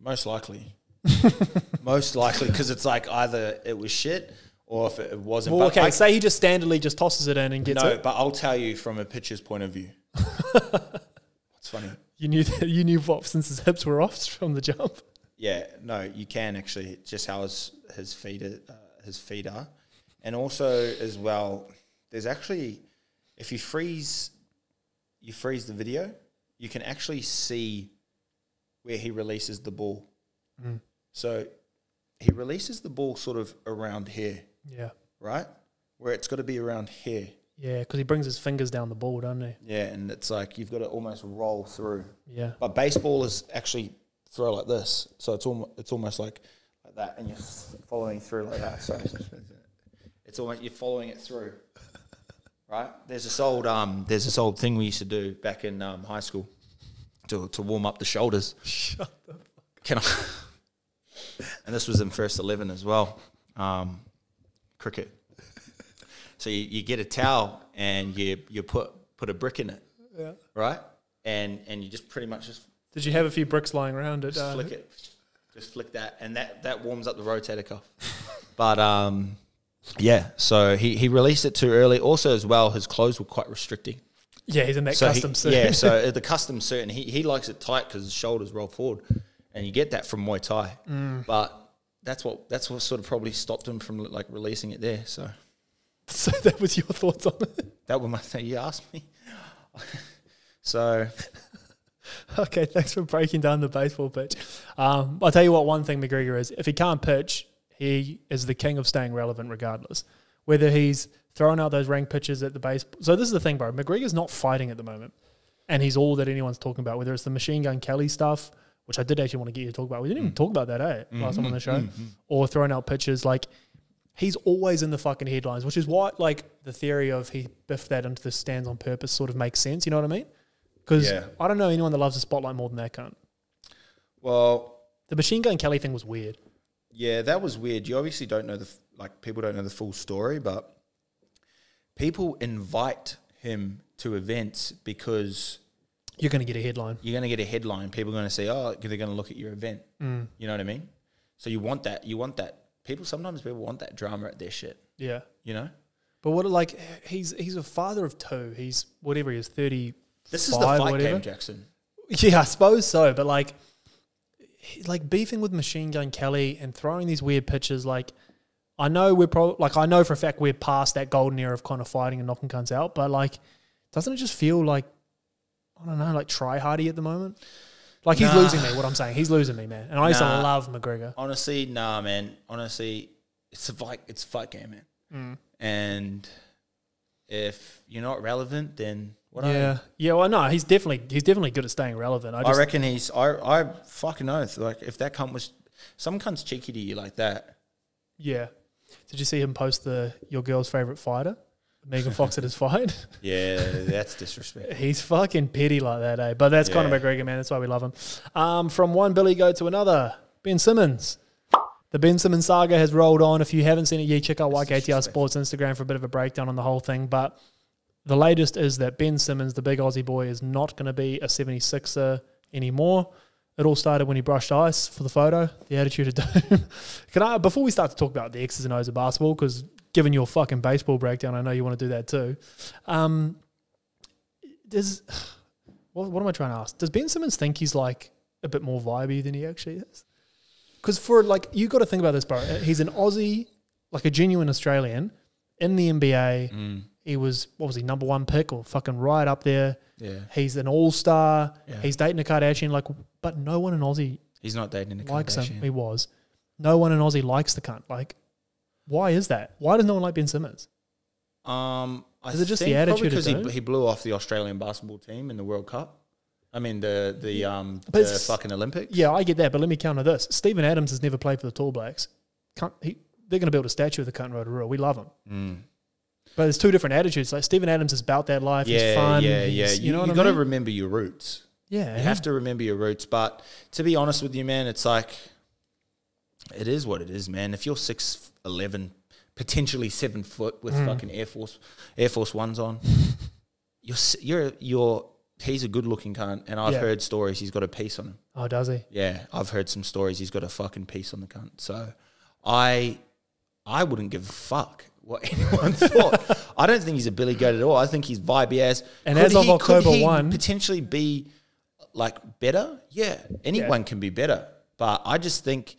most likely. most likely, because it's like either it was shit or if it wasn't.
Well,
but
okay,
I-
say he just standardly just tosses it in and gets
no,
it.
but I'll tell you from a pitcher's point of view. What's funny?
You knew that, you knew what since his hips were off from the jump.
Yeah, no, you can actually. Just how his his feet are, uh, his feet are, and also as well. There's actually, if you freeze, you freeze the video, you can actually see where he releases the ball. Mm. So he releases the ball sort of around here,
Yeah,
right? Where it's got to be around here.
yeah, because he brings his fingers down the ball, doesn't he?
Yeah, and it's like you've got to almost roll through.
Yeah.
But baseball is actually throw like this, so it's almost it's almost like like that, and you're following through like that. So it's almost you're following it through, right? There's this old um, there's this old thing we used to do back in um, high school to to warm up the shoulders.
Shut the fuck.
Can I? and this was in first eleven as well, um, cricket. So you, you get a towel and you you put put a brick in it,
Yeah.
right? And and you just pretty much just
Did you have a few bricks lying around it?
just
uh,
flick it, just flick that, and that that warms up the rotator cuff. but um, Yeah, so he, he released it too early. Also, as well, his clothes were quite restricting.
Yeah, he's in that
So he-
custom suit.
yeah, so the custom suit, and he, he likes it tight because his shoulders roll forward, and you get that from Muay Thai.
Mm.
But that's what that's what sort of probably stopped him from like releasing it there. So
so that was your thoughts on it.
that was my thing. You asked me. so
Okay, thanks for breaking down the baseball pitch. Um, I'll tell you what, one thing McGregor is if he can't pitch, he is the king of staying relevant regardless. Whether he's throwing out those rank pitches at the base. So, this is the thing, bro. McGregor's not fighting at the moment. And he's all that anyone's talking about, whether it's the machine gun Kelly stuff, which I did actually want to get you to talk about. We didn't even mm. talk about that, eh? Last time on the show. Mm-hmm. Mm-hmm. Or throwing out pitches. Like, he's always in the fucking headlines, which is why, like, the theory of he biffed that into the stands on purpose sort of makes sense. You know what I mean? Because
Yeah.
I don't know anyone that loves the spotlight more than that cunt.
well,
The machine gun Kelly thing was weird.
Yeah, that was weird. You obviously don't know the like people don't know the full story, but people invite him to events because
You're going to get a headline.
you're going to get a headline. People are going to say, "Oh, they're going to look at your event."
Mm.
You know what I mean? So you want that. You want that. People sometimes people want that drama at their shit.
Yeah.
You know.
But what, like, he's he's a father of two. He's whatever he is, 30.
This is the fight game, Jackson.
Yeah, I suppose so. But like, like beefing with Machine Gun Kelly and throwing these weird pitches. Like, I know we're probably like I know for a fact we're past that golden era of kind of fighting and knocking guns out. But like, doesn't it just feel like I don't know, like try hardy at the moment? Like he's
Nah.
losing me. What I'm saying, he's losing me, man. And I used
Nah.
to love McGregor.
Honestly, nah, man. Honestly, it's a fight. It's a fight game, man.
Mm.
And if you're not relevant, then what?
Yeah, yeah. Well, no, he's definitely he's definitely good at staying relevant. I
I, reckon he's. I. I fucking oath. Like if that cunt was, some cunt's cheeky to you like that.
yeah. Did you see him post the your girl's favorite fighter, Megan Fox at his fight?
Yeah, that's disrespect.
He's fucking petty like that, eh? But that's Conor
Yeah.
McGregor, man. That's why we love him. Um, from one Billy go to another. Ben Simmons. The Ben Simmons saga has rolled on. If you haven't seen it yet, check out YKTR Sports Instagram for a bit of a breakdown on the whole thing. But the latest is that Ben Simmons, the big Aussie boy, is not going to be a 76er anymore. It all started when he brushed ice for the photo, the attitude of Dome. Can I, before we start to talk about the X's and O's of basketball, because given your fucking baseball breakdown, I know you want to do that too. Um, does what, what am I trying to ask? Does Ben Simmons think he's like a bit more vibey than he actually is? Because for like you got to think about this, bro. He's an Aussie, like a genuine Australian in the NBA.
Mm.
He was what was he number one pick or fucking right up there.
Yeah,
He's an all star.
Yeah.
He's dating a Kardashian, like, but no one in Aussie
he's not dating a
likes him.
Kardashian.
He was. No one in Aussie likes the cunt. Like, why is that? Why does no one like Ben Simmons?
Um, I
Is it just the attitude
because he, he blew off the Australian basketball team in the World Cup. I mean the the um
But
the fucking Olympics.
Yeah, I get that, but let me counter this. Steven Adams has never played for the Tall Blacks. Can't, he, they're going to build a statue of the cunt Rotorua. We love him.
Mm.
But there's two different attitudes. Like Steven Adams is about that life.
yeah,
he's fun.
yeah,
he's-
yeah.
You,
You,
know
you got to remember your roots.
yeah,
You have to remember your roots. But to be honest with you, man, it's like it is what it is, man. If you're six eleven, potentially seven foot with
Mm.
fucking Air Force Air Force ones on, you're you're you're he's a good looking cunt, and I've
Yeah.
heard stories he's got a piece on him.
Oh, does he?
Yeah, I've heard some stories he's got a fucking piece on the cunt. So I I wouldn't give a fuck what anyone thought. I don't think he's a Billy Goat at all. I think he's vibey as.
And
Could
as of
he- could
October
he
1
potentially be like better. Yeah, anyone can be better. But I just think,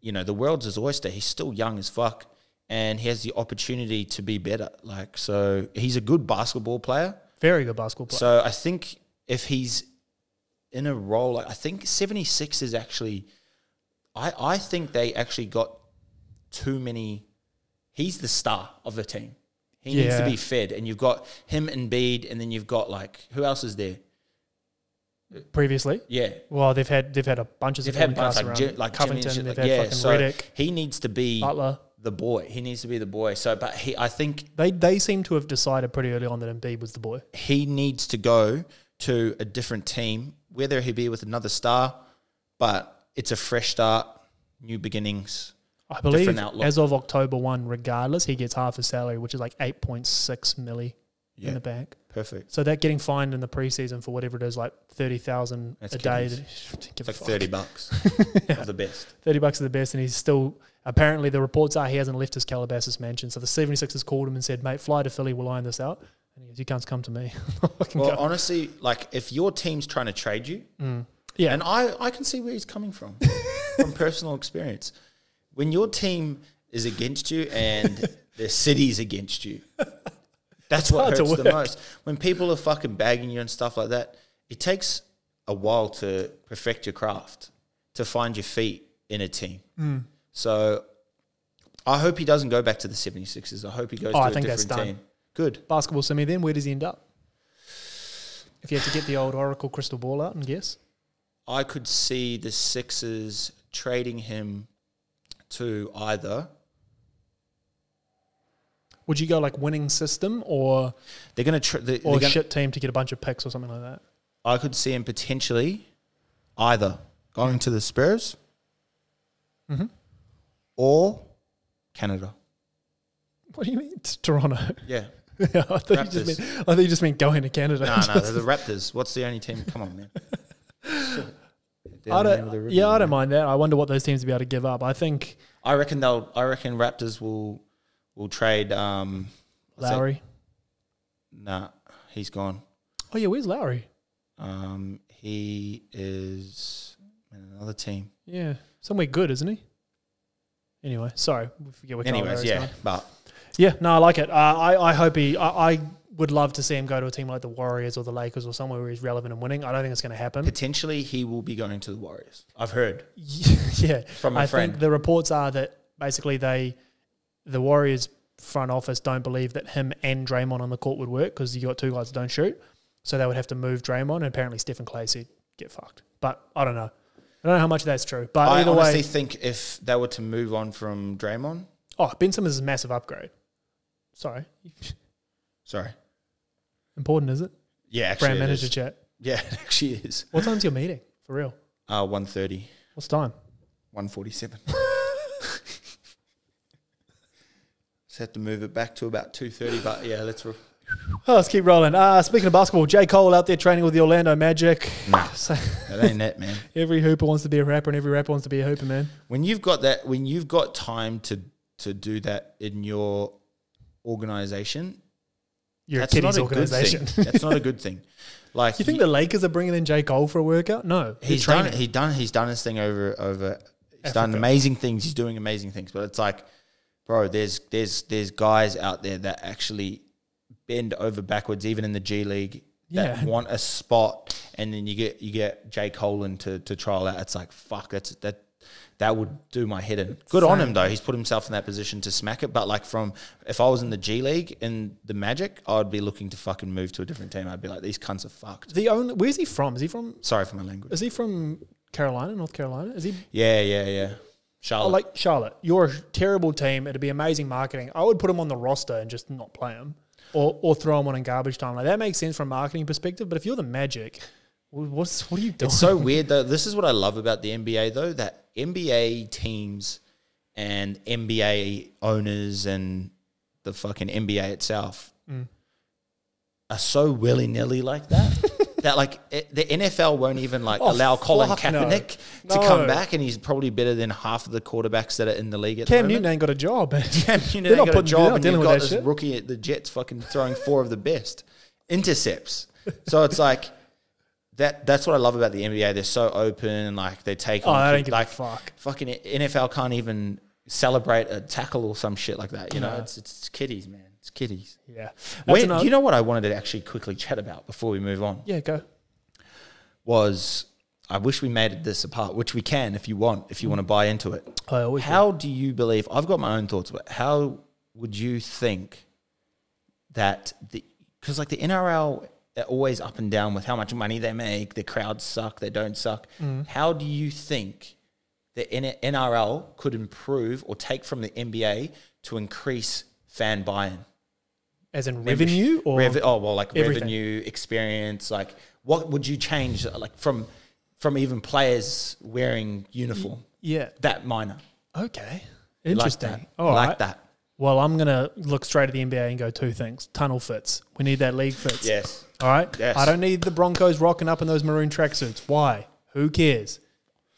you know, the world's his oyster. He's still young as fuck, and he has the opportunity to be better. Like, so he's a good basketball player.
Very good basketball player.
So I think if he's in a role, like I think 76 is actually, I, I think they actually got too many. He's the star of the team. He needs to be fed, and you've got him and Bede, and then you've got like who else is there?
Previously,
Yeah,
well, they've had they've had a bunch of
they've had bunch like Jim,
around.
like
Covington.
shit
They've
like-
had
yeah.
fucking
So
Redick,
he needs to be
Butler.
the boy. He needs to be the boy. So, but he, I think
They they seem to have decided pretty early on that Embiid was the boy.
he needs to go to a different team, whether he be with another star, but it's a fresh start, new beginnings.
I believe as of October one, regardless, he gets half his salary, which is like eight point six milli
Yeah.
in the bank
Perfect.
So that getting fined in the preseason for whatever it is, like thirty thousand a day,
It's
a
like 30 bucks of the best.
30 bucks is the best, and he's still apparently the reports are he hasn't left his Calabasas mansion. So the 76ers called him and said, "Mate, fly to Philly, we'll iron this out." And he goes, "You can't come to me."
Well,
go.
honestly, like if your team's trying to trade you, mm.
yeah,
and I, I can see where he's coming from, from personal experience. When your team is against you and the city's against you, that's what hurts the most. When people are fucking bagging you and stuff like that, it takes a while to perfect your craft, to find your feet in a team.
Hmm.
So I hope he doesn't go back to the 76ers. I hope he goes
Oh,
to
I
a
think that's
different
done.
team. Good.
basketball semi. Then where does he end up? If you had to get the old Oracle crystal ball out and guess,
I could see the Sixers trading him to either
would you go like winning system or
they're going to tra- they,
or
they're
shit team to get a bunch of picks or something like that?
I could see him potentially either going to the Spurs
Mm-hmm.
or Canada.
What do you mean? Toronto.
Yeah.
Yeah, I thought you just meant, I thought you just meant going to Canada.
No, no, they're the Raptors. What's the only team? Come on, man.
I
the name the
don't, yeah, I don't mind that. I wonder what those teams will be able to give up. I think
I reckon they'll. I reckon Raptors will will trade. Um?
Lowry.
Nah, he's gone.
Oh yeah, where's Lowry?
Um, he is in another team.
Yeah, somewhere good, isn't he? Anyway, sorry, we forget where
Anyways, yeah,
going.
but
yeah. No, I like it. Uh, I I hope he. I, I would love to see him go to a team like the Warriors or the Lakers or somewhere where he's relevant and winning. I don't think it's going to happen.
potentially he will be going to the Warriors. I've heard.
yeah,
From a
I
friend.
think the reports are that basically they, the Warriors front office don't believe that him and Draymond on the court would work because you got two guys that don't shoot, so they would have to move Draymond. And apparently Stephen Klay said get fucked, but I don't know. I don't know how much of that's true, but
I
either
honestly
way,
think if they were to move on from Draymond,
oh Ben Simmons is a massive upgrade. Sorry,
sorry,
important is it?
yeah, actually,
Brand
it
manager
is.
chat.
yeah, it actually is.
What time's your meeting for real?
Uh, 130,
What's time?
147. Just had to move it back to about 2.30, but yeah, let's... Re-
Oh, let's keep rolling. Uh, speaking of basketball, J Cole out there training with the Orlando Magic.
Nah.
So
that ain't that, man.
every hooper wants to be a rapper, and every rapper wants to be a hooper, man.
When you've got that, when you've got time to, to do that in your organization,
You're
that's
a kiddies organization.
That's not a good thing. Like
You think
he-
the Lakers are bringing in J Cole for a workout? No,
he's done he done he's done his thing over over he's done amazing things. He's doing amazing things. But it's like bro there's there's there's guys out there that actually bend over backwards even in the G League that
Yeah.
want a spot. And then you get you get Jay Colin to to trial out. It's like fuck that's that that would do my head in. Good on him though. He's put himself in that position to smack it. But like from if I was in the G League in the Magic, I'd be looking to fucking move to a different team. I'd be like, these cunts are fucked.
The only where's he from? Is he from?
Sorry for my language.
Is he from Carolina, North Carolina? Is he?
Yeah, yeah, yeah. Charlotte.
Oh, like Charlotte, you're a terrible team. It'd be amazing marketing. I would put him on the roster and just not play him, or or throw him on in garbage time. Like that makes sense from a marketing perspective. But if you're the Magic, what's what are you doing?
It's so weird though. This is what I love about the NBA though, that NBA teams and NBA owners and the fucking NBA itself
Mm.
are so willy nilly like that. that like it, the NFL won't even like
Oh,
allow Colin
fuck no.
Kaepernick to
No.
come back, and he's probably better than half of the quarterbacks that are in the league at
Cam Newton ain't got a job.
Cam Newton ain't
not
got a
putting- they're
job, and you've got this
shit.
rookie at the Jets fucking throwing four of the best intercepts. So it's like that. That's what I love about the NBA. They're so open, like they take
Oh,
on
I don't give a
like
fuck.
Fucking NFL can't even celebrate a tackle or some shit like that. You know,
No.
it's it's kiddies, man. It's kiddies.
yeah, another-
do you know what I wanted to actually quickly chat about before we move on?
Yeah, go.
Was I wish we made this apart, which we can if you want, if you want to mm. buy into it.
I always do.
How do you believe? I've got my own thoughts, but how would you think that the because like the NRL are always up and down with how much money they make, the crowds suck, they don't suck.
Mm.
How do you think the NRL could improve or take from the NBA to increase fan buy-in?
As in revenue or
Rev- oh well, like
everything?
revenue, experience. Like, what would you change? Like from from even players wearing uniform,
yeah.
that minor.
Okay,
Like
interesting.
that.
All
like
right.
that.
Well, I'm gonna look straight at the NBA and go two things: tunnel fits. We need that league fits.
Yes.
All right.
Yes.
I don't need the Broncos rocking up in those maroon tracksuits. Why? Who cares?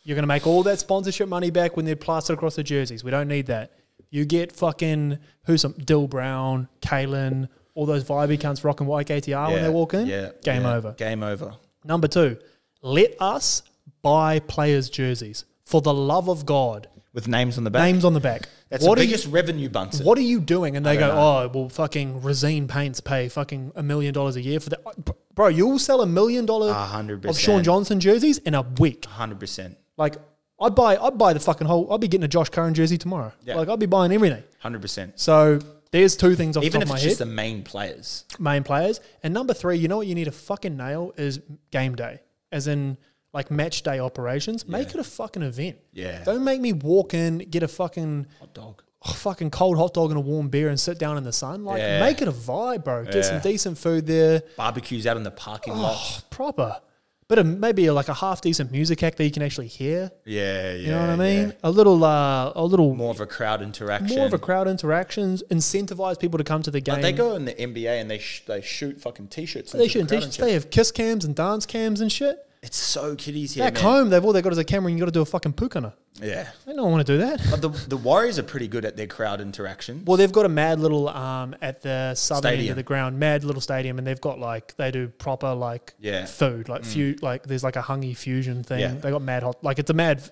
You're gonna make all that sponsorship money back when they're plastered across the jerseys. We don't need that. You get fucking who's some Dill Brown, Kalyn, all those vibey cunts rocking YKTR when they walk in.
Yeah.
Game
yeah.
over.
Game over.
Number two, let us buy players' jerseys for the love of God.
With names on the back.
Names on the back.
That's
what
the
are you-
biggest revenue bunter.
what are you doing? And they go,
don't
oh, well, fucking Resene Paints pay fucking a million dollars a year for that. Uh, bro, you'll sell a million dollar of
Shaun.
Johnson jerseys in a week.
Hundred percent.
Like, I'd buy, I'd buy the fucking whole. I'd be getting a Josh Curran jersey tomorrow.
Yeah.
Like, I'd be buying everything.
Hundred percent.
So there's two things off
Even
the
if
top
it's
of my
just
head.
the main players.
main players. And number three, you know what you need to fucking nail is game day, as in like match day operations. Make it a fucking event.
Yeah.
Don't make me walk in, get a fucking
Hot dog.
oh, fucking cold hot dog and a warm beer and sit down in the sun. Like,
Yeah.
make it a vibe, bro. Get some decent food there.
Barbecues out in the parking lot.
Oh, proper. But a, maybe like a half decent music act that you can actually hear.
Yeah, yeah.
You know what I mean?
yeah.
A little, uh, a little more,
More of a crowd interaction.
More of a crowd interactions. Incentivize people to come to the game.
Like they go in the NBA and they sh- they shoot fucking t-shirts.
They shoot
the
t-shirts. They have kiss cams and dance cams and shit.
It's so kiddies here,
Back
man.
home, they've all they got is a camera and you got to do a fucking pukana.
Yeah.
They don't want to do that.
But the the Warriors are pretty good at their crowd interaction.
Well, they've got a mad little um at the southern end of the ground, mad little stadium, and they've got like they do proper like
Yeah.
food, like fu- like there's like a hangi fusion thing.
Yeah.
They got mad hot, like it's a mad.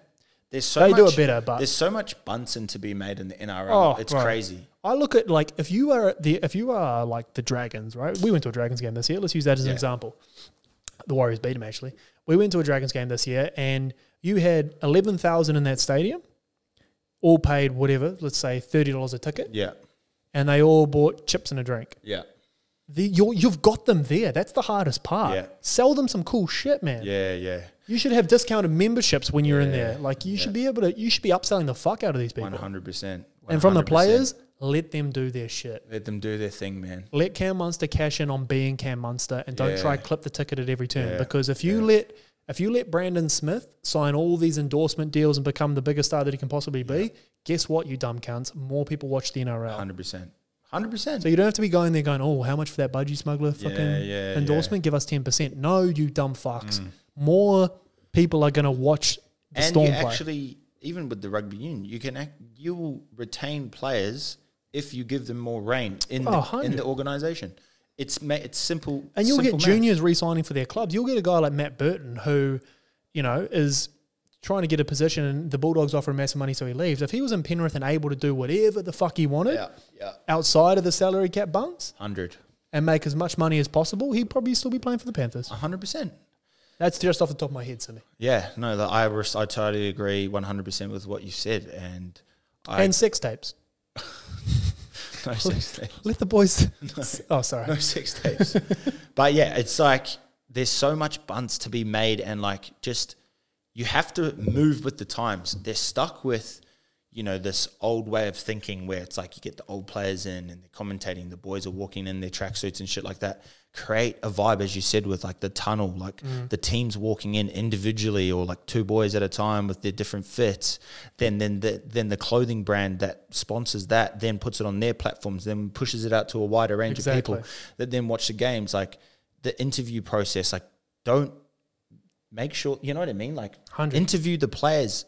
There's so
They
much,
do it better, but-
there's so much Bunsen to be made in the NRL.
Oh,
it's
bro.
crazy.
I look at like if you are the if you are like the Dragons, right? We went to a Dragons game this year. Let's use that as an example. The Warriors beat them actually. We went to a Dragons game this year, and you had eleven thousand in that stadium, all paid whatever, let's say thirty dollars a ticket,
Yeah,
and they all bought chips and a drink.
yeah,
The, you're, you've got them there. That's the hardest part.
Yeah.
Sell them some cool shit, man.
yeah, yeah.
You should have discounted memberships when you're in there. Like you should be able to. You should be upselling the fuck out of these people.
One hundred percent.
And from the players, let them do their shit.
let them do their thing, man.
Let Cam Munster cash in on being Cam Munster, and don't
Yeah.
try clip the ticket at every turn.
Yeah.
Because if you
Yeah.
let if you let Brandon Smith sign all these endorsement deals and become the biggest star that he can possibly be, guess what, you dumb cunts? More people watch the NRL.
Hundred percent. Hundred percent.
So you don't have to be going there going, oh, how much for that budgie smuggler fucking endorsement? Give us ten percent. No, you dumb fucks. Mm. More people are going to watch the
and
Storm
you
play.
actually, even with the rugby union, you can act, you will retain players if you give them more reign in
Oh,
the, in the organization. It's ma- it's simple,
and you'll
simple
get
math.
juniors re-signing for their clubs. You'll get a guy like Matt Burton who, you know, is trying to get a position and the Bulldogs offer him massive money so he leaves. If he was in Penrith and able to do whatever the fuck he wanted
Yeah, yeah,
outside of the salary cap bunks
hundred,
and make as much money as possible, he'd probably still be playing for the Panthers.
hundred percent.
That's just off the top of my head, Simi.
Yeah, no, the, I I totally agree one hundred percent with what you said, and I
And sex tapes.
no sex tapes.
Let the boys. Oh, sorry.
no sex tapes. but yeah, it's like there's so much bunts to be made, and like just you have to move with the times. They're stuck with you know this old way of thinking where it's like you get the old players in and they're commentating. The boys are walking in their tracksuits and shit like that. Create a vibe, as you said, with like the tunnel, like mm. the teams walking in individually or like two boys at a time with their different fits. Then, then the then the clothing brand that sponsors that then puts it on their platforms, then pushes it out to a wider range
Exactly.
of people that then watch the games. Like the interview process, like don't make sure you know what I mean. Like
100.
interview the players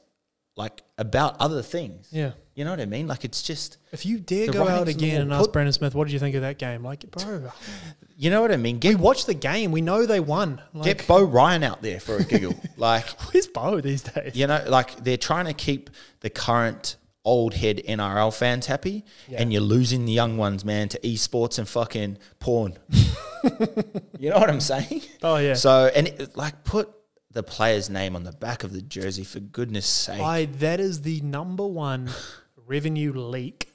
like about other things.
Yeah.
You know what I mean? Like it's just
If you dare go out
writing's on the
again and ask Brandon Smith, what did you think of that game? Like, bro,
you know what I mean.
we watched the game. We know they won. Like,
get Beau Ryan out there for a giggle. like
where's Beau these days?
you know, like they're trying to keep the current old head NRL fans happy, and you're losing the young ones, man, to esports and fucking porn. you know what I'm saying?
Oh, yeah.
So and it, like put the player's name on the back of the jersey for goodness sake.
I that is the number one revenue leak.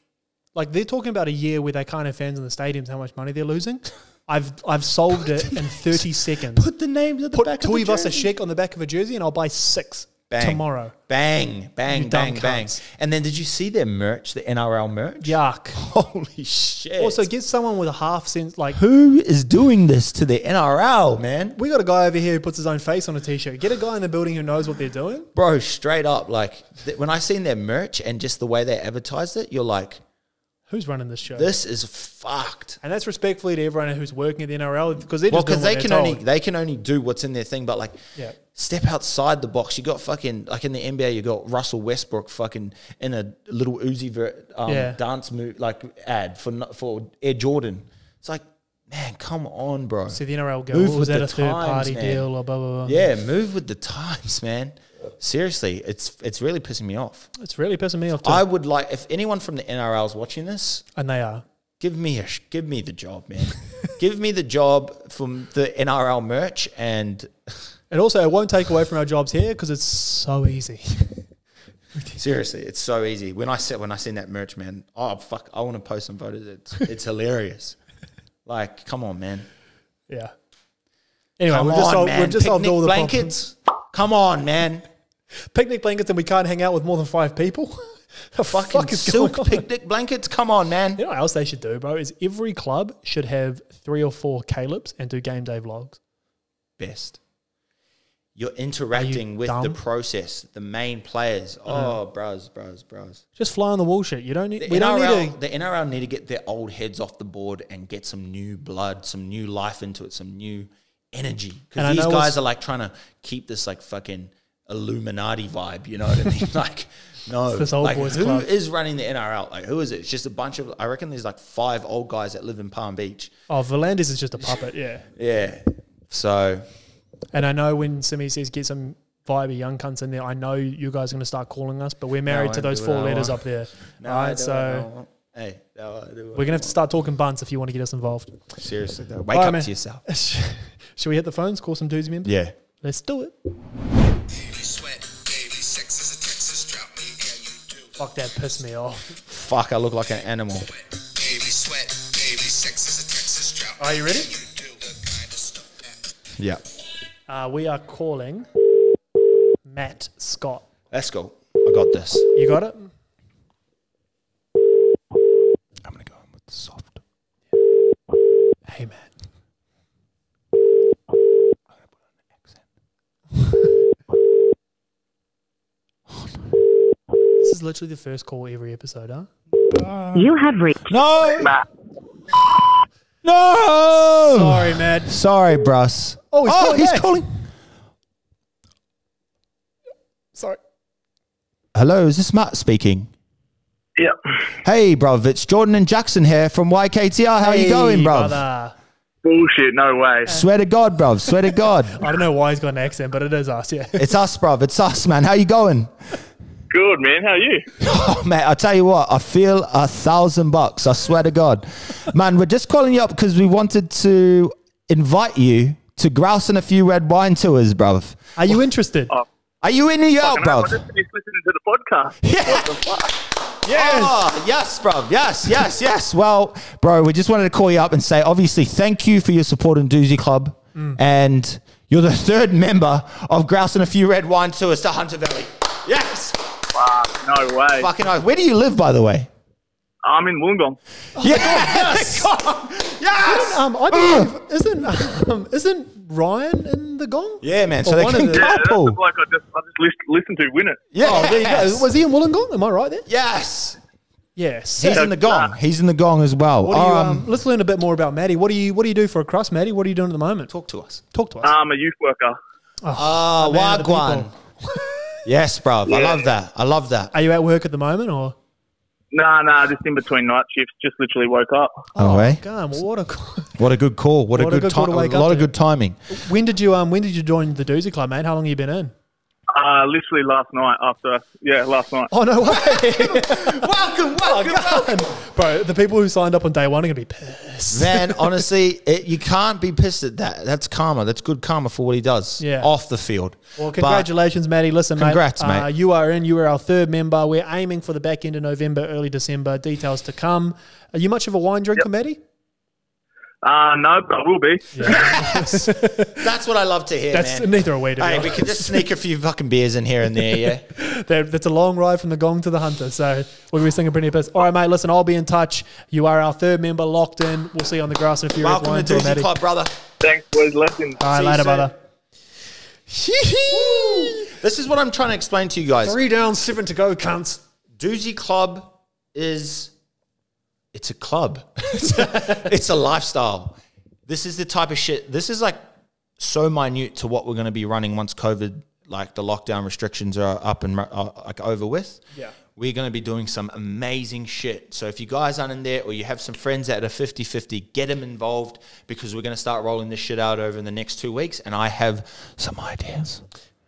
Like they're talking about a year where they can't have fans in the stadiums, how much money they're losing. I've I've solved it in thirty seconds.
put the names at the
Put
back
Tui
of the
Vasa
jersey.
Sheck on the back of a jersey, and I'll buy six
Bang.
tomorrow.
Bang, bang,
You dumb
bang, bang.
cunts.
And then did you see their merch, the NRL merch?
Yuck.
Holy shit.
Also, get someone with a half sense. Like
who is doing this to the NRL, man?
we got a guy over here who puts his own face on a t-shirt. Get a guy in the building who knows what they're doing.
Bro, straight up, like th- when I seen their merch and just the way they advertised it, you're like,
Who's running this show?
This is fucked.
and that's respectfully to everyone who's working at the NRL because they're
Well,
just doing
because
what
they
they're
can
told.
only they can only do what's in their thing, but like
Yeah.
Step outside the box. You got fucking like in the NBA, you got Russell Westbrook fucking in a little Uzi Vert, um,
Yeah.
dance move like ad for for Air Jordan. It's like, man, come on, bro.
See the NRL go.
Move
"Oh, was
with
that
the
a third party
man.
deal or blah blah blah?
Yeah, move with the times, man. Seriously, it's it's really pissing me off.
it's really pissing me off. Too.
I would like if anyone from the NRL is watching this,
and they are.
give me a sh- give me the job, man. give me the job from the NRL merch and
And also, it won't take away from our jobs here because it's so easy.
seriously, it's so easy. When I said when I seen that merch, man, oh fuck, I want to post some photos. It's it's hilarious. Like, come on, man.
yeah. Anyway,
Come
we've just,
on,
solved, we've just solved all the problems.
blankets. Come on, man.
Picnic blankets, and we can't hang out with more than five people. the
Fucking
fuck
silk picnic blankets. Come on, man.
You know what else they should do, bro? Is every club should have three or four Caleb's and do game day vlogs.
best. You're interacting with the process, the main players. Mm. Oh, bros, bros, bros.
Just fly on the wall shit. You don't need.
The
we don't
NRL,
need to.
the NRL need to get their old heads off the board and get some new blood, some new life into it, some new energy. Because these guys are like trying to keep this like fucking Illuminati vibe. You know what I mean? like, no,
this old
like,
boys
who
club.
is running the NRL? Like, who is it? It's just a bunch of. I reckon there's like five old guys that live in Palm Beach.
Oh, V'landys is just a puppet. Yeah.
Yeah. So
And I know when Simi says get some vibey young cunts in there, I know you guys are going to start calling us, but we're married
I
to those four letters up there.
no,
All right, so
what I want. hey, no, I do what
we're going to have to start talking bunts if you want to get us involved.
seriously though. Wake
All
up
man.
to yourself.
Should we hit the phones, call some dudes members?
Yeah.
Let's do it.
sweat, baby, sex is a Texas drought, me, yeah, you do.
Fuck, that pissed me off.
Fuck, I look like an animal.
Baby, sweat, baby, sex is a Texas drought.
Are you ready?
You do the kind of stuff that
Yeah.
Uh, we are calling Matt Scott.
Let's go. I got this.
You got it?
I'm gonna go in with the soft.
Hey, Matt. This is literally the first call every episode, huh?
You have reached
No. No.
Sorry, Matt.
Sorry, Bruss.
Oh, he's oh, calling
he's calling.
Sorry.
Hello, is this Matt speaking?
Yeah.
Hey, bruv, it's Jordan and Jackson here from YKTR. How you going,
Hey,
bruv?
brother.
Bullshit, no way.
Swear to God, bruv. Swear to God.
I don't know why he's got an accent, but it is us, yeah.
it's us, bruv. It's us, man. How you going?
Good, man. How are you?
Oh, mate, I tell you what, I feel a thousand bucks. I swear to God. Man, we're just calling you up because we wanted to invite you to grouse and a few red wine tours, bruv.
Are you interested? Oh.
Are you in New York,
And I just finished listening to the podcast.
Yeah. Oh, yes, ah, bro. Yes, yes, yes. Well, bro, we just wanted to call you up and say, obviously, thank you for your support in Doozy Club. Mm. And you're the third member of Grouse and a Few Red Wine Tours to Hunter Valley. Yes.
Wow, no way.
Fucking oath. Where do you live, by the way?
I'm in Wollongong.
yes. yes.
Um, I believe isn't um, isn't Ryan in the gong?
Yeah, man. So
Or
they
one of
can
the-
Yeah, that's
carpool.
the bloke I just, I just list, listened to win it.
Yeah.
Oh, there you go. Was he in Wollongong? Am I right there?
Yes.
Yes.
He's in the gong. He's in the gong as well.
What do you, um,
Um,
let's learn a bit more about Maddie. What do you What do you do for a crust, Maddie? What are you doing at the moment?
talk to us.
Talk to us.
I'm a youth worker.
Ah,
a man of the
Wagwan. Yes, bruv. I love that. I love that.
Are you at work at the moment, or?
Nah, nah, just in between night shifts. Just literally woke up.
Oh, eh?
God, what a. call!
What a good call. What,
What a
a good,
good
time. A lot of good timing.
When did you um When did you join the Doozy Club, mate? How long have you been in?
Uh, literally last night after, yeah, last night.
Oh no way!
welcome, welcome, welcome.
Bro, the people who signed up on day one are gonna be pissed.
Man, honestly, it, you can't be pissed at that. That's karma. That's good karma for what he does
Yeah.
off the field.
Well,
But-
congratulations, Maddie. Listen,
Congrats,
mate.
mate.
Uh, you are in. You are our third member. We're aiming for the back end of November, early December. Details to come. Are you much of a wine drinker, Maddie?
Uh, no, but I will be.
That's what I love to hear,
That's
man.
neither are we. To be
Hey, we can just sneak a few fucking beers in here and there, yeah.
That- That's a long ride from the gong to the hunter. So we'll be singing pretty piss. All right, mate. Listen, I'll be in touch. You are our third member, locked in. We'll see you on the grass in a few
welcome to Doozy Club, brother.
Thanks, boys. Lessons.
All right,
See
later, brother.
This is what I'm trying to explain to you guys.
Three down, seven to go, cunts.
Doozy Club is it's a club. it's, a, it's a lifestyle. This is the type of shit. This is like so minute to what we're going to be running once COVID, like the lockdown restrictions are up and like over with.
Yeah.
We're going to be doing some amazing shit. So if you guys aren't in there or you have some friends that are 50 50, get them involved because we're going to start rolling this shit out over the next two weeks. And I have some ideas.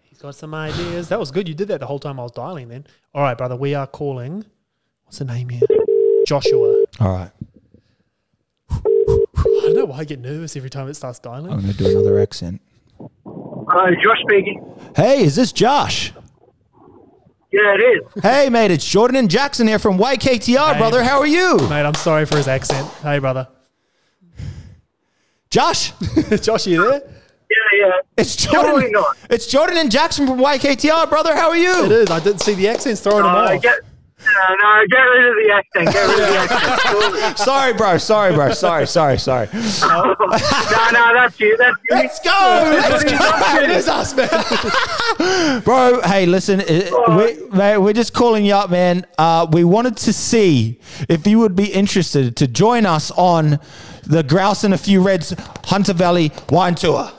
He's got some ideas. That was good. You did that the whole time I was dialing then. All right, brother. We are calling. What's the name here? Joshua.
All right.
I don't know why I get nervous every time it starts dialing.
I'm going to do another accent.
Uh, Josh speaking.
Hey, is this Josh?
Yeah, it is.
Hey, mate, it's Jordan and Jackson here from YKTR,
Hey.
brother. How are you?
Mate, I'm sorry for his accent. Hey, brother.
Josh,
Josh, you there?
Yeah, yeah.
it's
Totally
Jordan.
not.
It's Jordan and Jackson from YKTR, brother. How are you?
is. I didn't see the accents throwing him
Uh,
off.
get, no, no, get rid of the accent. Get rid of the accent.
Sorry, bro. Sorry, bro. Sorry, sorry, sorry.
no, no, that's you. That's you.
Let's go. Let's go.
it is us, man.
Bro, hey, listen, we, mate, we're just calling you up, man. Uh, we wanted to see if you would be interested to join us on the Grouse and a Few Reds Hunter Valley Wine Tour.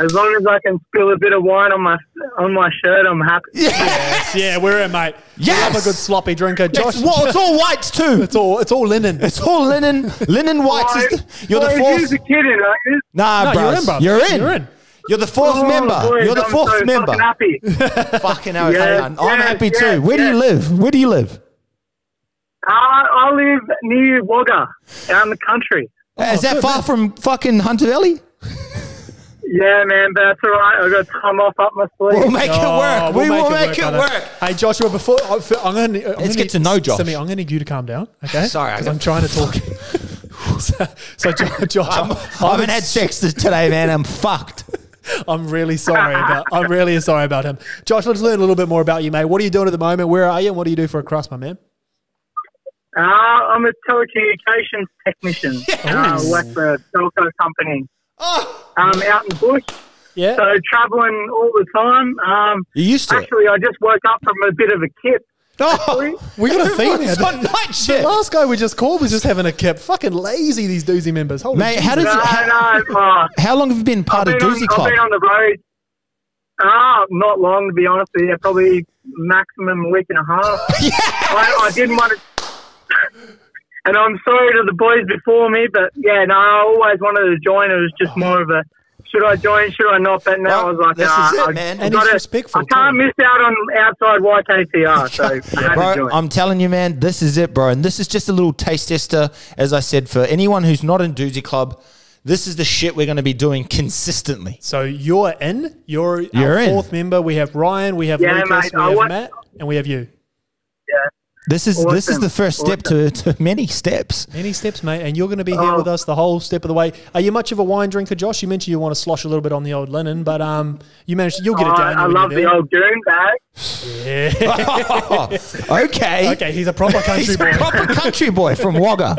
As long as I can spill a bit of wine on my on my shirt, I'm happy.
Yes.
yeah, we're in, mate. We
Yes.
love a good sloppy drinker. Josh,
It's, well, it's all whites too.
it's all it's all linen.
It's all linen, linen whites. Is the, you're the fourth.
You're a kid, you know.
Nah,
No,
bro.
you're in, brother.
You're in.
You're in.
You're the fourth
Oh,
member.
boys,
You're the
I'm
fourth
so
member.
fucking happy.
Fucking hell,
Yes,
I'm, I'm
yes,
happy
yes,
too. Where do you live? Where do you live?
Uh, I live near Wagga, out in the country.
Is that
good,
far
man.
from fucking Hunter Valley?
Yeah, man, but that's all right. I got time off up my sleeve.
We'll make it
Oh,
work. we will make it
brother.
work.
Hey, Joshua, before I- I'm going to
Let's get to know Josh.
Simi, I'm going to need you to calm down, okay?
Sorry, I
because
got-
I'm trying to talk. so, so Jo- Josh,
I'm,
I'm,
I haven't had sex today, man. I'm fucked.
I'm really sorry about. I'm really sorry about him. Josh, let's learn a little bit more about you, mate. What are you doing at the moment? Where are you? And what do you do for a crust, my man?
Uh, I'm a telecommunications technician. Uh, work for a telco company.
Oh,
Um, out in the bush,
Yeah.
so travelling all the time. Um,
you used to it.
actually, I just woke up from a bit of a kip.
Oh,
we got a theme here.
it's on night shift.
The
shift.
last guy we just called was just having a kip. Fucking lazy, these doozy members. Holy
Mate, how did
No,
you, how,
no, uh,
how long have you been part
I've
of
been, on,
Doozy
I've been on the road. Ah, not long to be honest with you. Probably maximum week and a half. I, I didn't want to. And I'm sorry to the boys before me, but yeah, no, I always wanted to join. It was just more of a should I join, should I not? But now
Well,
I was like,
this
nah,
is it,
I,
man.
I,
and
gotta,
respectful.
I can't
too.
miss out on outside YKTR. So yeah,
bro, I'm telling you, man, this is it, bro. And this is just a little taste tester, as I said, for anyone who's not in Doozy Club. This is the shit we're going to be doing consistently.
So you're in. You're,
You're
our
in.
fourth member. We have Ryan. We have
Yeah,
Lucas.
mate,
we
I
have
wa-
Matt, and we have you.
This is this is the first step to, to many steps.
Many steps, mate, and you're going to be here
Oh.
with us the whole step of the way. Are you much of a wine drinker, Josh? You mentioned you want to slosh a little bit on the old linen, but um, you managed. You'll get it
I,
down.
I love the
there.
old goon bag. Yeah.
okay.
Okay, he's a proper country
He's
boy.
a proper country boy from Wagga.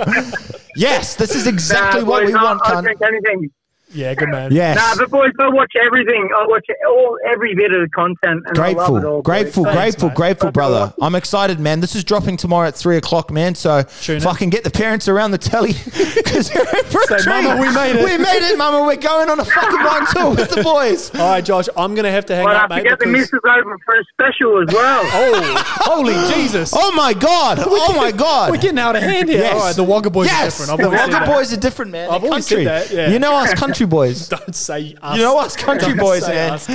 yes, this is exactly
Nah,
what
boys,
we want,
I, I drink anything.
Yeah, good man.
Yes.
Nah, but boys, I watch everything. I watch all every bit of the content, and I love it
Grateful,
all. boys.
grateful,
Thanks,
grateful,
mate.
grateful, brother. I'm excited, man. This is dropping tomorrow at three o'clock, man. So
Tune in.
fucking get the parents around the telly because they're in for a
Say,
treat.
"Mama, we made it."
We made it, mama. We're going on a fucking wine tour with the boys.
All right, Josh, I'm going to have to hang
But I
up, mate.
forget the missus over for a special as well.
Oh, holy Jesus!
Oh my god! Oh my god!
We're getting out of hand here.
Yes.
All right, the Wagga boys
yes,
are different. I've
the
always
Wagga boys are different, man.
I've always said
country.
that, yeah.
You know us country boys.
Don't say us.
You know us country
Don't
boys, man.
us.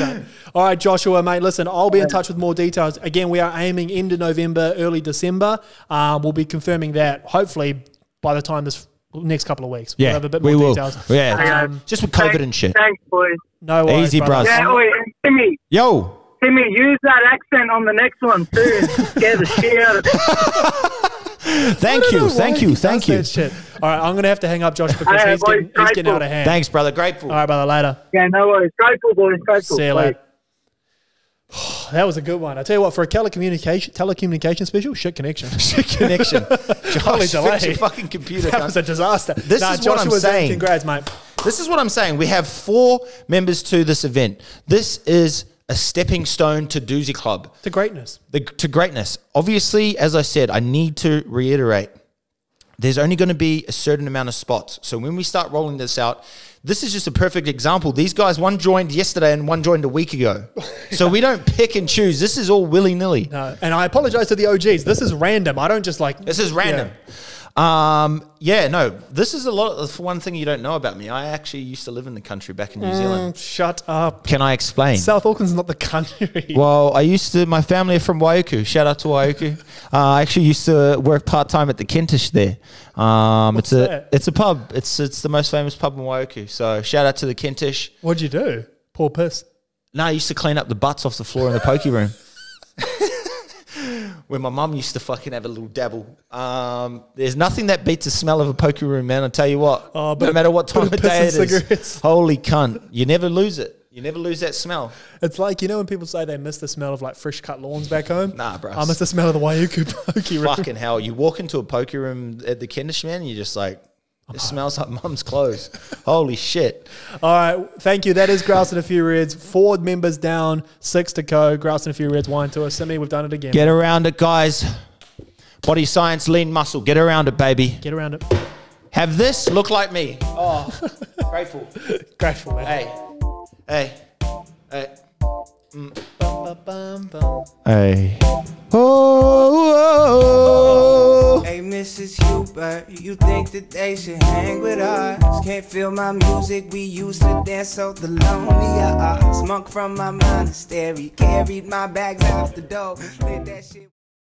All right, Joshua, mate. Listen, I'll be in touch with more details. Again, we are aiming into November, early December. Um, we'll be confirming that hopefully by the time this next couple of weeks. We'll
Yeah,
have a bit
we
more
will.
details.
Yeah,
Um,
just with COVID
Thanks-
and shit.
Thanks, boys.
no worries,
Easy,
brother.
bros.
Yeah,
I'm-
and Timmy,
Yo,
Timmy, use that accent on the next one too. and Scare the shit out of
thank
I don't know
you, thank you, thank you.
That Shit. All right, I'm going to have to hang up, Josh, because
Hey,
he's,
boys,
getting, he's getting out of hand.
Thanks, brother. Grateful.
All right, brother. Later.
Yeah, no worries. Grateful, boys. Grateful.
See you
Bye.
later. That was a good one. I tell you what, for a telecommunication telecommunication special, shit connection.
Shit connection.
Holy
Josh,
delay.
fix your fucking computer.
that
cunt.
was a disaster.
This
nah,
is what I'm
Joshua's in.
saying.
Congrats, mate.
This is what I'm saying. We have four members to this event. This is a stepping stone to Doozy Club,
To greatness.
the, to greatness. Obviously, as I said, I need to reiterate there's only going to be a certain amount of spots. So when we start rolling this out, this is just a perfect example. These guys, one joined yesterday and one joined a week ago. So we don't pick and choose. This is all willy nilly.
No, and I apologize to the OGs. This is random. I don't just like.
This is random. Um, yeah, no, this is a lot. Of, one thing you don't know about me. I actually used to live in the country back in New Zealand.
Mm, shut up.
Can I explain?
South Auckland's not the country.
Well, I used to. My family are from Waiuku. Shout out to Waiuku. Uh, I actually used to work part time at the Kentish there. Um, it's a
that?
it's a pub. It's it's the most famous pub in Waiuku. So shout out to the Kentish.
What'd you do? Poor piss.
No, I used to clean up the butts off the floor in the pokey room. Where my mum used to fucking have a little dabble. Um, there's nothing that beats the smell of a poker room, man. I tell you what.
Oh,
no matter what time
of
day it
and
is. Holy cunt. You never lose it. You never lose that smell.
It's like, you know, when people say they miss the smell of like fresh cut lawns back home?
Nah, bro.
I miss the smell of the Waiuku poker room.
Fucking hell. You walk into a poker room at the Kentish, man, and you're just like, it smells like mum's clothes. Holy shit.
All right, thank you. That is Grouse and a few Reds. Four members down, six to go. Grouse and a few Reds, wine to us. Simi, we've done it again.
Get around it, guys. BodyScience, lean muscle. Get around it, baby.
Get around it.
Have this look like me. Oh, grateful.
Grateful, man.
Hey, hey, hey,
Bum, bum, bum.
hey. Oh, oh, oh.
Hey, Mrs. Hubert, you think that they should hang with us? Can't feel my music, we used to dance so the lonely. Monk from my monastery, carried my bags out the door.